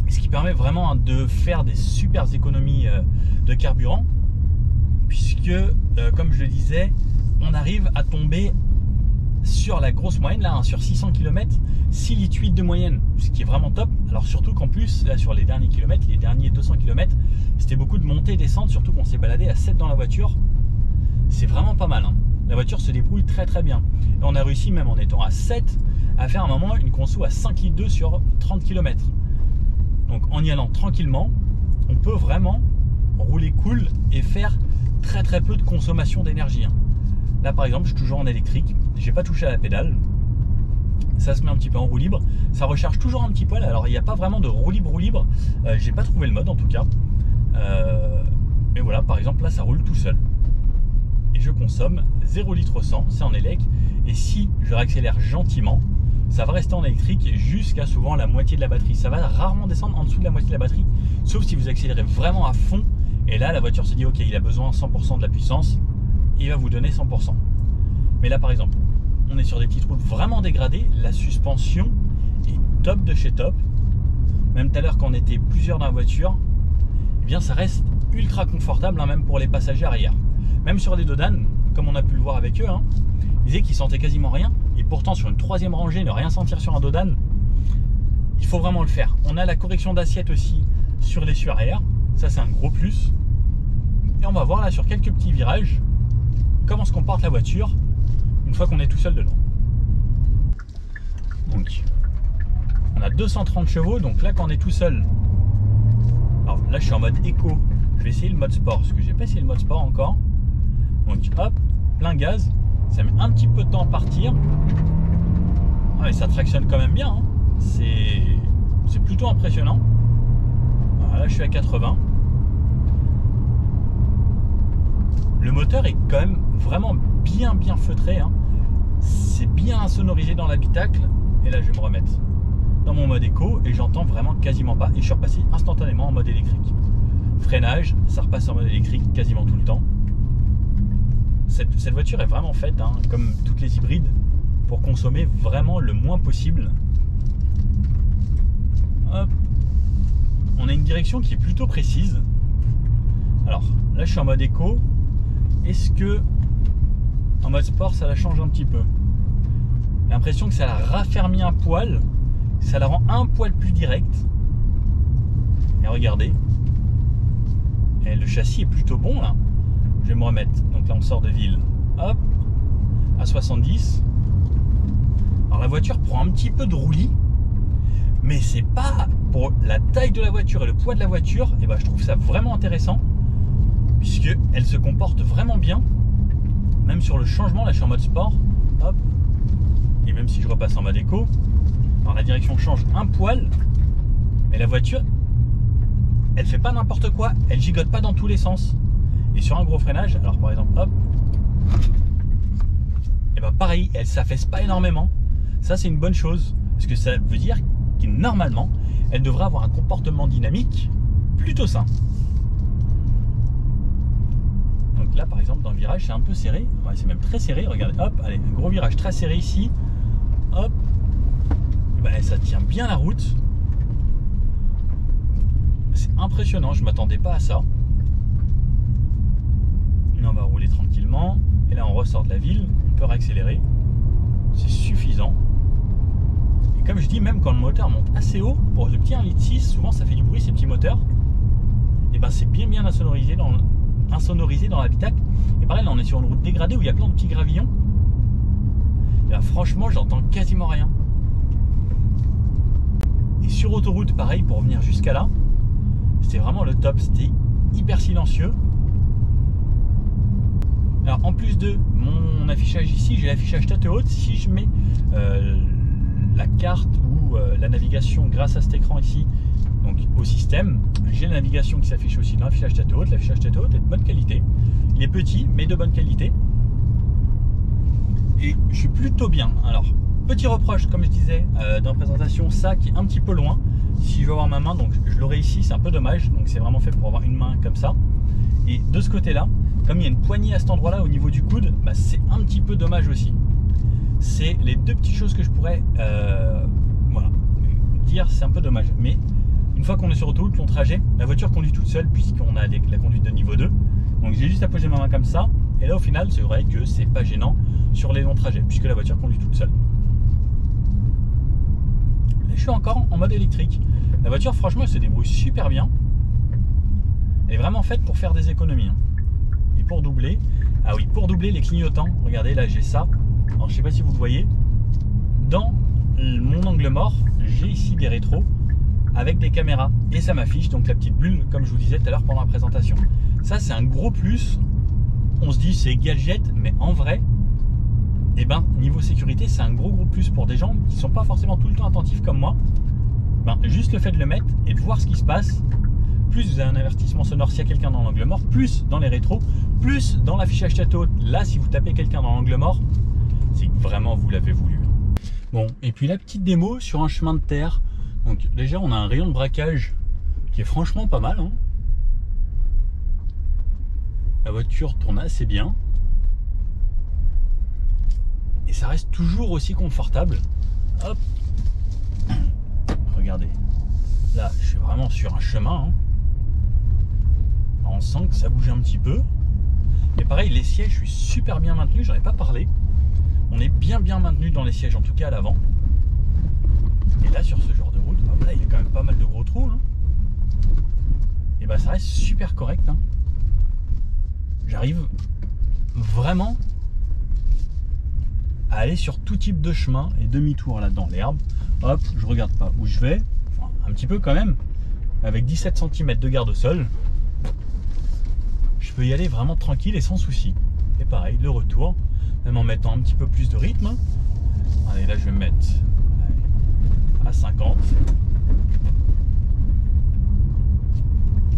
Ce qui permet vraiment hein, de faire des super économies euh, de carburant, puisque, euh, comme je le disais, on arrive à tomber sur la grosse moyenne, là, hein, sur 600 km, 6 litres 8 de moyenne, ce qui est vraiment top. Alors surtout qu'en plus, là, sur les derniers kilomètres, les derniers 200 km, c'était beaucoup de montées et descentes, surtout qu'on s'est baladé à 7 dans la voiture. C'est vraiment pas mal. hein. La voiture se débrouille très très bien. Et on a réussi, même en étant à 7, à faire un moment une conso à 5 litres 2 sur 30 km. Donc en y allant tranquillement, on peut vraiment rouler cool et faire très très peu de consommation d'énergie. hein. Là par exemple, je suis toujours en électrique, j'ai pas touché à la pédale. Ça se met un petit peu en roue libre, ça recharge toujours un petit poil. Alors il n'y a pas vraiment de roue libre roue libre, Euh, j'ai pas trouvé le mode en tout cas. Euh, mais voilà, par exemple là ça roule tout seul. Et je consomme 0 litre 100, c'est en élec. Et si je réaccélère gentiment, ça va rester en électrique jusqu'à souvent la moitié de la batterie. Ça va rarement descendre en dessous de la moitié de la batterie, sauf si vous accélérez vraiment à fond. Et là, la voiture se dit, ok, il a besoin 100% de la puissance, il va vous donner 100%. Mais là, par exemple, on est sur des petites routes vraiment dégradées, la suspension est top de chez top. Même tout à l'heure, quand on était plusieurs dans la voiture, eh bien, ça reste ultra confortable, hein, même pour les passagers arrière. Même sur les Dodan, comme on a pu le voir avec eux, hein, ils disaient qu'ils sentaient quasiment rien. Et pourtant, sur une troisième rangée, ne rien sentir sur un Dodan, il faut vraiment le faire. On a la correction d'assiette aussi sur les arrière. Ça, c'est un gros plus. Et on va voir là sur quelques petits virages comment se comporte la voiture une fois qu'on est tout seul dedans. Donc, on a 230 chevaux. Donc là, quand on est tout seul, alors là, je suis en mode éco. Je vais essayer le mode sport parce que j'ai pas essayé le mode sport encore. Donc hop, plein gaz. Ça met un petit peu de temps à partir. Ah, mais ça tractionne quand même bien. hein. C'est plutôt impressionnant. Là, je suis à 80. Le moteur est quand même vraiment bien bien feutré. hein. C'est bien insonorisé dans l'habitacle. Et là, je vais me remettre dans mon mode éco et j'entends vraiment quasiment pas. Et je suis repassé instantanément en mode électrique. Freinage, ça repasse en mode électrique quasiment tout le temps. Cette, voiture est vraiment faite, hein, comme toutes les hybrides, pour consommer vraiment le moins possible. On a une direction qui est plutôt précise. Alors là, je suis en mode éco. Est-ce que en mode sport, ça la change un petit peu? J'ai l'impression que ça la raffermit un poil, ça la rend un poil plus directe. Et regardez, et le châssis est plutôt bon là. Je vais me remettre. Donc là, on sort de ville. Hop, à 70. Alors la voiture prend un petit peu de roulis, mais c'est pas pour la taille de la voiture et le poids de la voiture. Et ben, je trouve ça vraiment intéressant puisque elle se comporte vraiment bien. Même sur le changement, là, je suis en mode sport. Hop. Et même si je repasse en mode éco, alors la direction change un poil, mais la voiture, elle fait pas n'importe quoi, elle gigote pas dans tous les sens. Et sur un gros freinage, alors par exemple, hop, et ben pareil, elle s'affaisse pas énormément. Ça, c'est une bonne chose, parce que ça veut dire que normalement, elle devrait avoir un comportement dynamique plutôt sain. Là, par exemple, dans le virage, c'est un peu serré. C'est même très serré. Regardez, hop, allez, un gros virage très serré ici. Hop, ben, ça tient bien la route. C'est impressionnant, je m'attendais pas à ça. Là, on va rouler tranquillement. Et là, on ressort de la ville. On peut réaccélérer. C'est suffisant. Et comme je dis, même quand le moteur monte assez haut, pour le petit 1,6 litre, souvent ça fait du bruit ces petits moteurs. Et ben c'est bien bien insonorisé dans, insonorisé dans l'habitacle. Et pareil, là on est sur une route dégradée où il y a plein de petits gravillons. Là, franchement, j'entends quasiment rien. Et sur autoroute, pareil, pour revenir jusqu'à là, c'était vraiment le top. C'était hyper silencieux. Alors en plus de mon affichage ici, j'ai l'affichage tête haute. Si je mets euh, la carte ou euh, la navigation grâce à cet écran ici, donc au système, j'ai la navigation qui s'affiche aussi dans l'affichage tête haute. L'affichage tête haute est de bonne qualité. Il est petit, mais de bonne qualité. Et je suis plutôt bien. Alors, petit reproche, comme je disais euh, dans la présentation, ça qui est un petit peu loin. Si je veux avoir ma main, donc je l'aurai ici, c'est un peu dommage. Donc c'est vraiment fait pour avoir une main comme ça. Et de ce côté-là, comme il y a une poignée à cet endroit-là au niveau du coude, bah, c'est un petit peu dommage aussi. C'est les deux petites choses que je pourrais euh, dire, c'est un peu dommage. Mais Une fois qu'on est sur autoroute, long trajet, la voiture conduit toute seule puisqu'on a la conduite de niveau 2. Donc j'ai juste à poser ma main comme ça. Et là au final, c'est vrai que c'est pas gênant sur les longs trajets puisque la voiture conduit toute seule. Je suis encore en mode électrique. La voiture, franchement, elle se débrouille super bien. Elle est vraiment faite pour faire des économies. hein. Et pour doubler, ah oui, pour doubler les clignotants, regardez là, j'ai ça. Alors je sais pas si vous le voyez. Dans mon angle mort, j'ai ici des rétros avec des caméras et ça m'affiche donc la petite bulle comme je vous disais tout à l'heure pendant la présentation. Ça c'est un gros plus. On se dit c'est gadget, mais en vrai, eh ben niveau sécurité c'est un gros gros plus pour des gens qui sont pas forcément tout le temps attentifs comme moi. Ben, juste le fait de le mettre et de voir ce qui se passe, plus vous avez un avertissement sonore s'il y a quelqu'un dans l'angle mort, plus dans les rétros, plus dans l'affichage tête haute. Là si vous tapez quelqu'un dans l'angle mort, c'est vraiment vous l'avez voulu. Bon, et puis la petite démo sur un chemin de terre. Donc déjà on a un rayon de braquage qui est franchement pas mal. hein. La voiture tourne assez bien. Et ça reste toujours aussi confortable. Hop. Regardez. Là, je suis vraiment sur un chemin. hein. On sent que ça bouge un petit peu. Mais pareil, les sièges, je suis super bien maintenu, j'en ai pas parlé. On est bien bien maintenu dans les sièges, en tout cas à l'avant. Et là, sur ce genre voilà, il y a quand même pas mal de gros trous. hein. Et bah ça reste super correct. hein. J'arrive vraiment à aller sur tout type de chemin et demi-tour là dans l'herbe. Hop, je regarde pas où je vais. Enfin, un petit peu quand même. Avec 17 cm de garde au sol. Je peux y aller vraiment tranquille et sans souci. Et pareil, le retour, même en mettant un petit peu plus de rythme. Allez, là je vais me mettre à 50.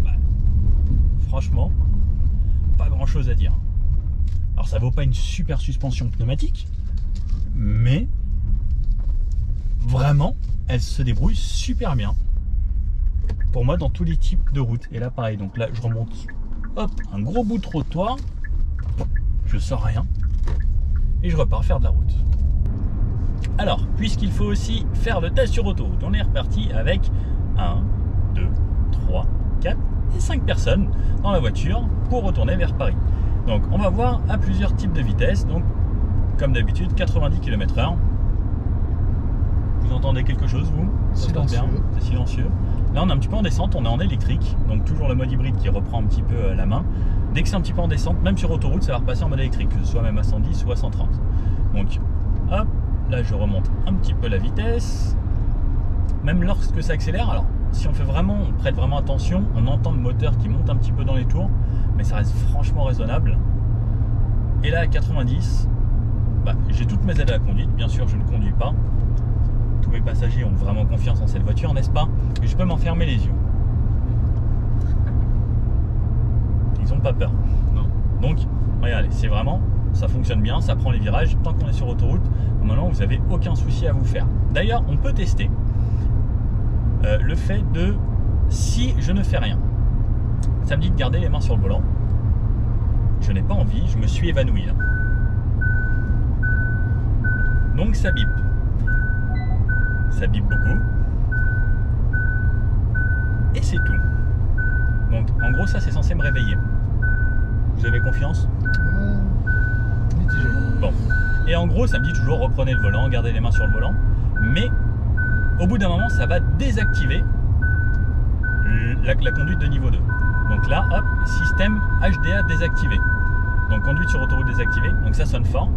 Bah, franchement, pas grand chose à dire. Alors ça vaut pas une super suspension pneumatique, mais vraiment, elle se débrouille super bien. Pour moi, dans tous les types de routes. Et là, pareil, donc là, je remonte, hop, un gros bout de trottoir, je sors rien, et je repars faire de la route. Alors, puisqu'il faut aussi faire le test sur autoroute, on est reparti avec 1, 2, 3, 4 et 5 personnes dans la voiture pour retourner vers Paris. Donc, on va voir à plusieurs types de vitesses. Donc, comme d'habitude, 90 km/h. Vous entendez quelque chose, vous? Silencieux. C'est silencieux. Là, on est un petit peu en descente, on est en électrique, donc toujours le mode hybride qui reprend un petit peu euh, la main. Dès que c'est un petit peu en descente, même sur autoroute, ça va repasser en mode électrique, que ce soit même à 110 ou à 130. Donc, hop, là je remonte un petit peu la vitesse. Même lorsque ça accélère, alors si on fait vraiment, on prête vraiment attention, on entend le moteur qui monte un petit peu dans les tours, mais ça reste franchement raisonnable. Et là à 90, bah, j'ai toutes mes aides à la conduite, bien sûr je ne conduis pas. Tous mes passagers ont vraiment confiance en cette voiture, n'est-ce pas? Et je peux m'enfermer les yeux. Ils ont pas peur. Non. Donc, regardez, c'est vraiment, ça fonctionne bien, ça prend les virages. Tant qu'on est sur autoroute, maintenant vous n'avez aucun souci à vous faire. D'ailleurs, on peut tester euh, le fait de si je ne fais rien. Ça me dit de garder les mains sur le volant. Je n'ai pas envie, je me suis évanoui là. Donc ça bip. Ça bip beaucoup. Et c'est tout. Donc en gros ça c'est censé me réveiller. Vous avez confiance? Bon. Et en gros, ça me dit toujours reprenez le volant, gardez les mains sur le volant. Mais au bout d'un moment, ça va désactiver la, conduite de niveau 2. Donc là, hop, système HDA désactivé. Donc conduite sur autoroute désactivée. Donc ça sonne fort.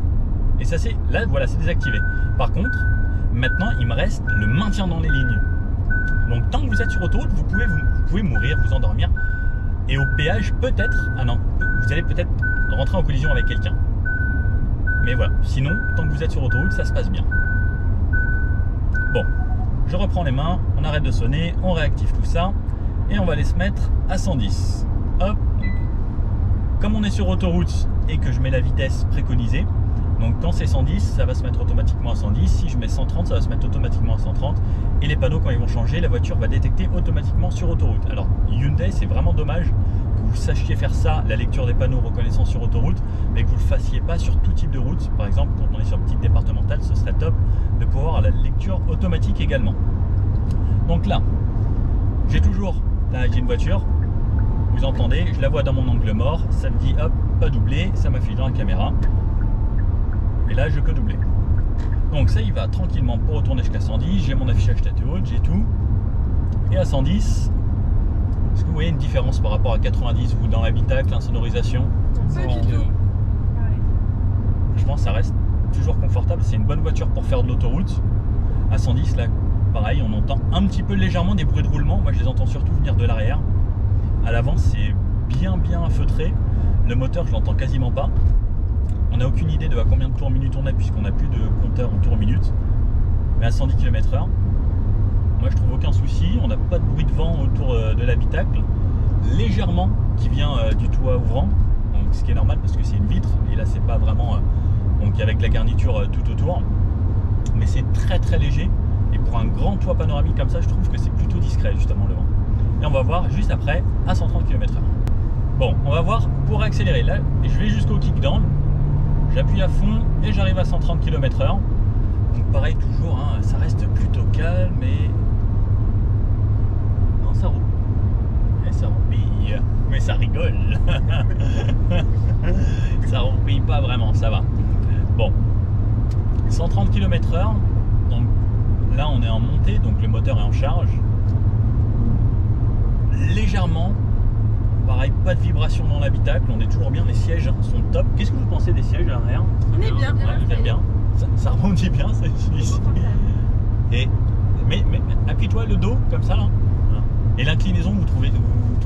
Et ça c'est là, voilà, c'est désactivé. Par contre, maintenant, il me reste le maintien dans les lignes. Donc tant que vous êtes sur autoroute, vous pouvez, vous, vous pouvez mourir, vous endormir. Et au péage, peut-être, ah non, vous allez peut-être rentrer en collision avec quelqu'un. Mais voilà, sinon, tant que vous êtes sur autoroute, ça se passe bien. Je reprends les mains, on arrête de sonner, on réactive tout ça, et on va aller se mettre à 110. Hop, comme on est sur autoroute et que je mets la vitesse préconisée, donc quand c'est 110, ça va se mettre automatiquement à 110. Si je mets 130, ça va se mettre automatiquement à 130. Et les panneaux, quand ils vont changer, la voiture va détecter automatiquement sur autoroute. Alors Hyundai, c'est vraiment dommage vous sachiez faire ça, la lecture des panneaux reconnaissant sur autoroute, mais que vous le fassiez pas sur tout type de route. Par exemple, quand on est sur petite départementale, ce serait top de pouvoir la lecture automatique également. Donc là, j'ai toujours, j'ai une voiture, vous entendez, je la vois dans mon angle mort, ça me dit hop, pas doublé, ça m'affiche dans la caméra. Et là, je peux doubler. Donc ça, il va tranquillement pour retourner jusqu'à 110. J'ai mon affichage tête haute, j'ai tout. Et à 110, est-ce que vous voyez une différence par rapport à 90 ou dans l'habitacle, l'insonorisation Pas du tout. Je pense que ça reste toujours confortable. C'est une bonne voiture pour faire de l'autoroute. À 110, là, pareil, on entend un petit peu légèrement des bruits de roulement. Moi, je les entends surtout venir de l'arrière. À l'avant, c'est bien, bien feutré. Le moteur, je l'entends quasiment pas. On n'a aucune idée de à combien de tours minute on a, puisqu'on n'a plus de compteur en tours minute. Mais à 110 km/h, moi, je trouve aucun souci. On n'a pas de bruit de vent autour euh, de l'habitacle. Légèrement, qui vient euh, du toit ouvrant. Donc, ce qui est normal parce que c'est une vitre. Et là, c'est pas vraiment. euh, donc, avec la garniture tout autour. Mais c'est très très léger. Et pour un grand toit panoramique comme ça, je trouve que c'est plutôt discret, justement, le vent. Et on va voir juste après à 130 km/h. Bon, on va voir pour accélérer. Là, je vais jusqu'au kickdown. J'appuie à fond et j'arrive à 130 km/h. Donc pareil toujours, hein, ça reste plutôt calme et... Non, ça roule. Et ça roupille. Mais ça rigole. <laughs> ça roupille pas vraiment, ça va. Bon. 130 km/h. Donc là on est en montée, donc le moteur est en charge. Légèrement. Pareil, pas de vibration dans l'habitacle, on est toujours bien, les sièges sont top. Qu'est-ce que vous pensez des sièges à l'arrière On est bien. Ouais, bien. Ça, ça rebondit bien, celui-ci. Et, mais, mais appuie-toi le dos comme ça là. Et l'inclinaison, vous trouvez, vous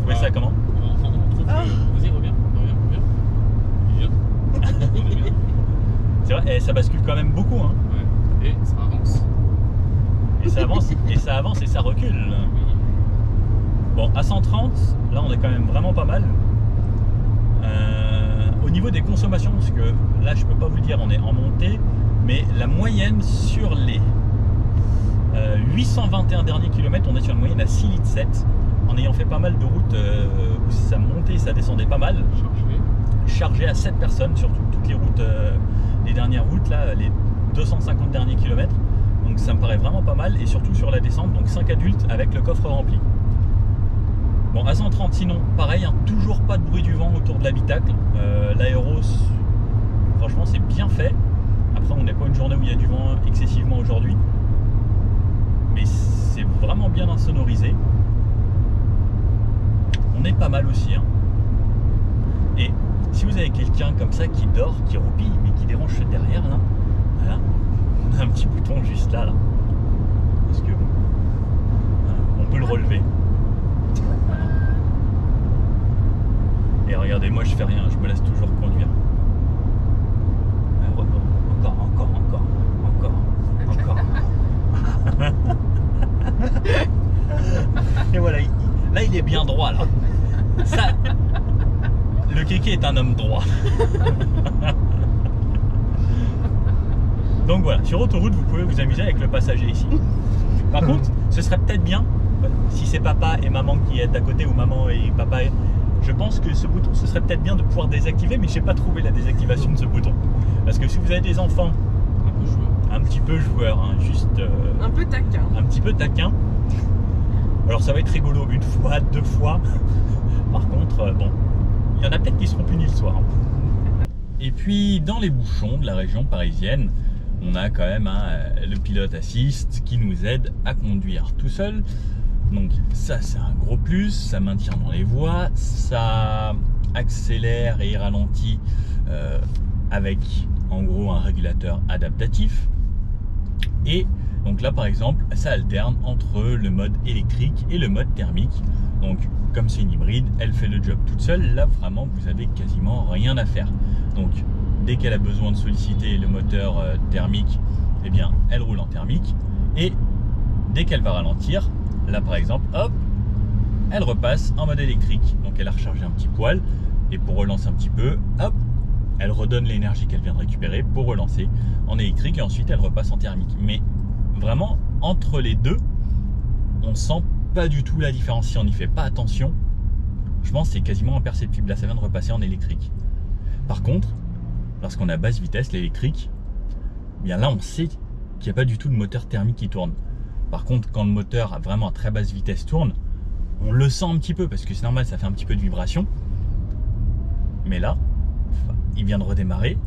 trouvez ça comment On, on trouve que. Vas-y, reviens, reviens, reviens. Viens. <laughs> On est bien. C'est vrai, et ça bascule quand même beaucoup. Hein. Ouais. Et ça avance. Et ça avance, et ça avance et ça recule. Oui. Bon, à 130, là on est quand même vraiment pas mal. Euh, au niveau des consommations, parce que là je peux pas vous le dire, on est en montée, mais la moyenne sur les euh, 821 derniers kilomètres, on est sur une moyenne à 6 litres 7, en ayant fait pas mal de routes euh, où ça montait et ça descendait pas mal, Chargé. chargé à 7 personnes sur tout- toutes les routes, euh, les dernières routes, là, les 250 derniers kilomètres. Donc ça me paraît vraiment pas mal, et surtout sur la descente, donc 5 adultes avec le coffre rempli. Bon, à 130 sinon, pareil, hein, toujours pas de bruit du vent autour de l'habitacle. Euh, L'aéros, franchement, c'est bien fait. Après, on n'est pas une journée où il y a du vent excessivement aujourd'hui. Mais c'est vraiment bien insonorisé. On est pas mal aussi. hein. Et si vous avez quelqu'un comme ça qui dort, qui roupille, mais qui dérange derrière, là, on a un petit bouton juste là, là. Parce que on peut le relever. Et regardez, moi je fais rien, je me laisse toujours conduire. Euh, Encore, encore, encore, encore, encore. <laughs> Et voilà, il- là il est bien droit là. Ça, le kéké est un homme droit. Donc voilà, sur autoroute, vous pouvez vous amuser avec le passager ici. Par contre, ce serait peut-être bien, si c'est papa et maman qui est à côté, ou maman et papa, je pense que ce bouton, ce serait peut-être bien de pouvoir désactiver, mais je n'ai pas trouvé la désactivation de ce bouton. Parce que si vous avez des enfants Un peu joueur. un petit peu joueurs, hein, juste euh, Un peu taquin. un petit peu taquin, alors ça va être rigolo une fois, deux fois. Par contre, euh, bon, il y en a peut-être qui seront punis le soir. <laughs> Et puis dans les bouchons de la région parisienne, on a quand même hein, le pilote assist qui nous aide à conduire tout seul. Donc ça c'est un gros plus, ça maintient dans les voies, ça accélère et ralentit euh, avec en gros un régulateur adaptatif. Et donc là par exemple ça alterne entre le mode électrique et le mode thermique. Donc comme c'est une hybride, elle fait le job toute seule. Là vraiment vous avez quasiment rien à faire. Donc dès qu'elle a besoin de solliciter le moteur euh, thermique, eh bien elle roule en thermique. Et dès qu'elle va ralentir, là par exemple, hop, elle repasse en mode électrique. Donc elle a rechargé un petit poil. Et pour relancer un petit peu, hop, elle redonne l'énergie qu'elle vient de récupérer pour relancer en électrique et ensuite elle repasse en thermique. Mais vraiment, entre les deux, on sent pas du tout la différence si on n'y fait pas attention. Je pense que c'est quasiment imperceptible. Là, ça vient de repasser en électrique. Par contre, lorsqu'on a basse vitesse, l'électrique, eh bien là, on sait qu'il n'y a pas du tout de moteur thermique qui tourne. Par contre, quand le moteur à vraiment très basse vitesse tourne, on le sent un petit peu parce que c'est normal, ça fait un petit peu de vibration. Mais là, il vient de redémarrer.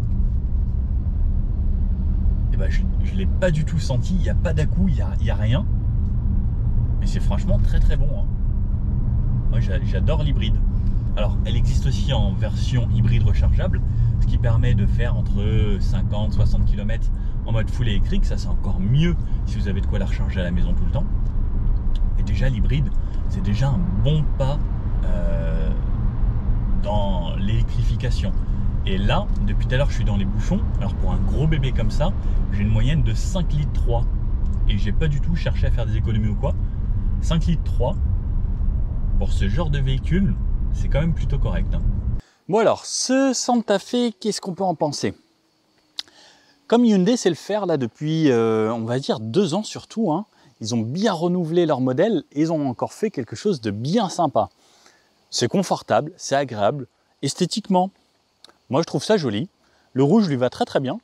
Et ben, je ne l'ai pas du tout senti. Il n'y a pas dà il n'y a rien. Mais c'est franchement très très bon. hein. Moi j'a- j'adore l'hybride. Alors elle existe aussi en version hybride rechargeable, ce qui permet de faire entre 50 60 km en mode full électrique. Ça c'est encore mieux si vous avez de quoi la recharger à la maison tout le temps. Et déjà l'hybride, c'est déjà un bon pas euh, dans l'électrification. Et là, depuis tout à l'heure, je suis dans les bouchons. Alors pour un gros bébé comme ça, j'ai une moyenne de 5 litres 3. Et j'ai pas du tout cherché à faire des économies ou quoi. 5 litres 3, pour ce genre de véhicule, c'est quand même plutôt correct. hein. Bon alors, ce Santa Fe, qu'est-ce qu'on peut en penser? Comme Hyundai sait le faire là depuis, euh, on va dire, deux ans surtout, hein, ils ont bien renouvelé leur modèle et ils ont encore fait quelque chose de bien sympa. C'est confortable, c'est agréable, esthétiquement, moi je trouve ça joli. Le rouge lui va très très bien.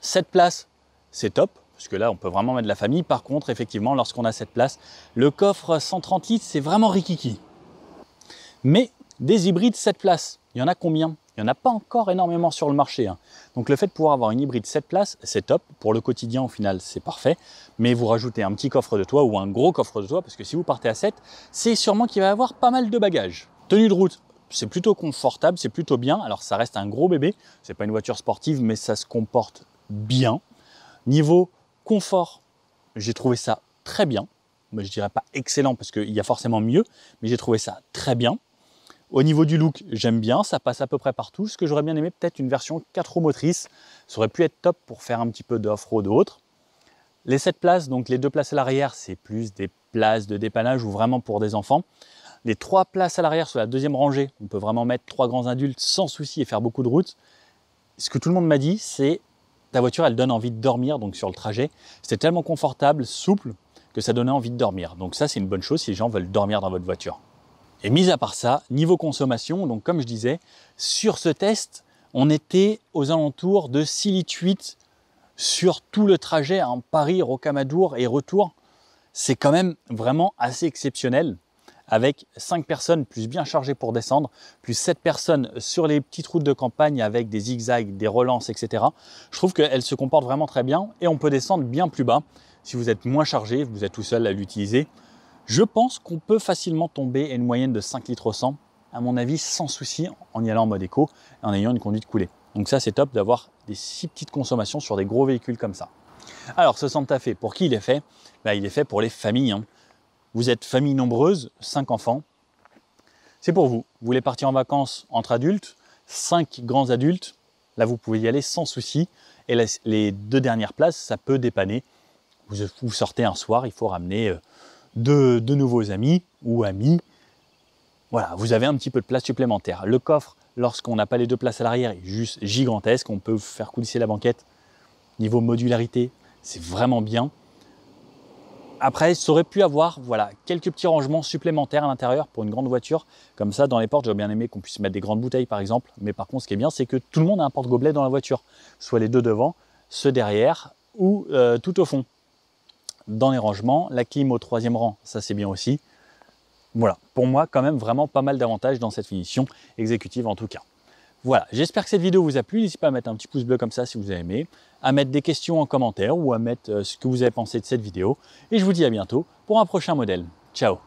Cette place, c'est top, parce que là on peut vraiment mettre la famille. Par contre, effectivement, lorsqu'on a cette place, le coffre 130 litres, c'est vraiment rikiki. Mais des hybrides 7 places, il y en a combien? Il n'y en a pas encore énormément sur le marché. hein. Donc le fait de pouvoir avoir une hybride 7 places, c'est top. Pour le quotidien, au final, c'est parfait. Mais vous rajoutez un petit coffre de toit ou un gros coffre de toit, parce que si vous partez à 7, c'est sûrement qu'il va y avoir pas mal de bagages. Tenue de route, c'est plutôt confortable, c'est plutôt bien. Alors ça reste un gros bébé, c'est pas une voiture sportive, mais ça se comporte bien. Niveau confort, j'ai trouvé ça très bien. Mais je dirais pas excellent parce qu'il y a forcément mieux, mais j'ai trouvé ça très bien. Au niveau du look, j'aime bien, ça passe à peu près partout. Ce que j'aurais bien aimé, peut-être une version 4 roues motrices. Ça aurait pu être top pour faire un petit peu d'off-road ou autre. Les 7 places, donc les deux places à l'arrière, c'est plus des places de dépannage ou vraiment pour des enfants. Les trois places à l'arrière sur la deuxième rangée, on peut vraiment mettre trois grands adultes sans souci et faire beaucoup de route. Ce que tout le monde m'a dit, c'est ta voiture, elle donne envie de dormir donc sur le trajet. C'était tellement confortable, souple, que ça donnait envie de dormir. Donc ça, c'est une bonne chose si les gens veulent dormir dans votre voiture. Et mis à part ça, niveau consommation, donc comme je disais, sur ce test, on était aux alentours de 6 litres 8 sur tout le trajet en Paris, Rocamadour et retour. C'est quand même vraiment assez exceptionnel avec 5 personnes plus bien chargées pour descendre, plus 7 personnes sur les petites routes de campagne avec des zigzags, des relances, etc. Je trouve qu'elle se comporte vraiment très bien et on peut descendre bien plus bas. Si vous êtes moins chargé, vous êtes tout seul à l'utiliser. Je pense qu'on peut facilement tomber à une moyenne de 5 litres au 100, à mon avis, sans souci, en y allant en mode éco et en ayant une conduite coulée. Donc ça, c'est top d'avoir des si petites consommations sur des gros véhicules comme ça. Alors, ce Santa Fe, pour qui il est fait? Ben, Il est fait pour les familles. hein. Vous êtes famille nombreuse, 5 enfants. C'est pour vous. Vous voulez partir en vacances entre adultes, 5 grands adultes. Là, vous pouvez y aller sans souci. Et les- deux dernières places, ça peut dépanner. Vous, vous sortez un soir, il faut ramener euh, deux, deux nouveaux amis ou amis. Voilà, vous avez un petit peu de place supplémentaire. Le coffre, lorsqu'on n'a pas les deux places à l'arrière, est juste gigantesque. On peut faire coulisser la banquette. Niveau modularité, c'est vraiment bien. Après, ça aurait pu avoir voilà, quelques petits rangements supplémentaires à l'intérieur pour une grande voiture. Comme ça, dans les portes, j'aurais bien aimé qu'on puisse mettre des grandes bouteilles par exemple. Mais par contre, ce qui est bien, c'est que tout le monde a un porte-gobelet dans la voiture. Soit les deux devant, ceux derrière ou euh, tout au fond. Dans les rangements, la clim au troisième rang, ça c'est bien aussi. Voilà, pour moi, quand même vraiment pas mal d'avantages dans cette finition exécutive en tout cas. Voilà, j'espère que cette vidéo vous a plu. N'hésitez pas à mettre un petit pouce bleu comme ça si vous avez aimé, à mettre des questions en commentaire ou à mettre euh, ce que vous avez pensé de cette vidéo. Et je vous dis à bientôt pour un prochain modèle. Ciao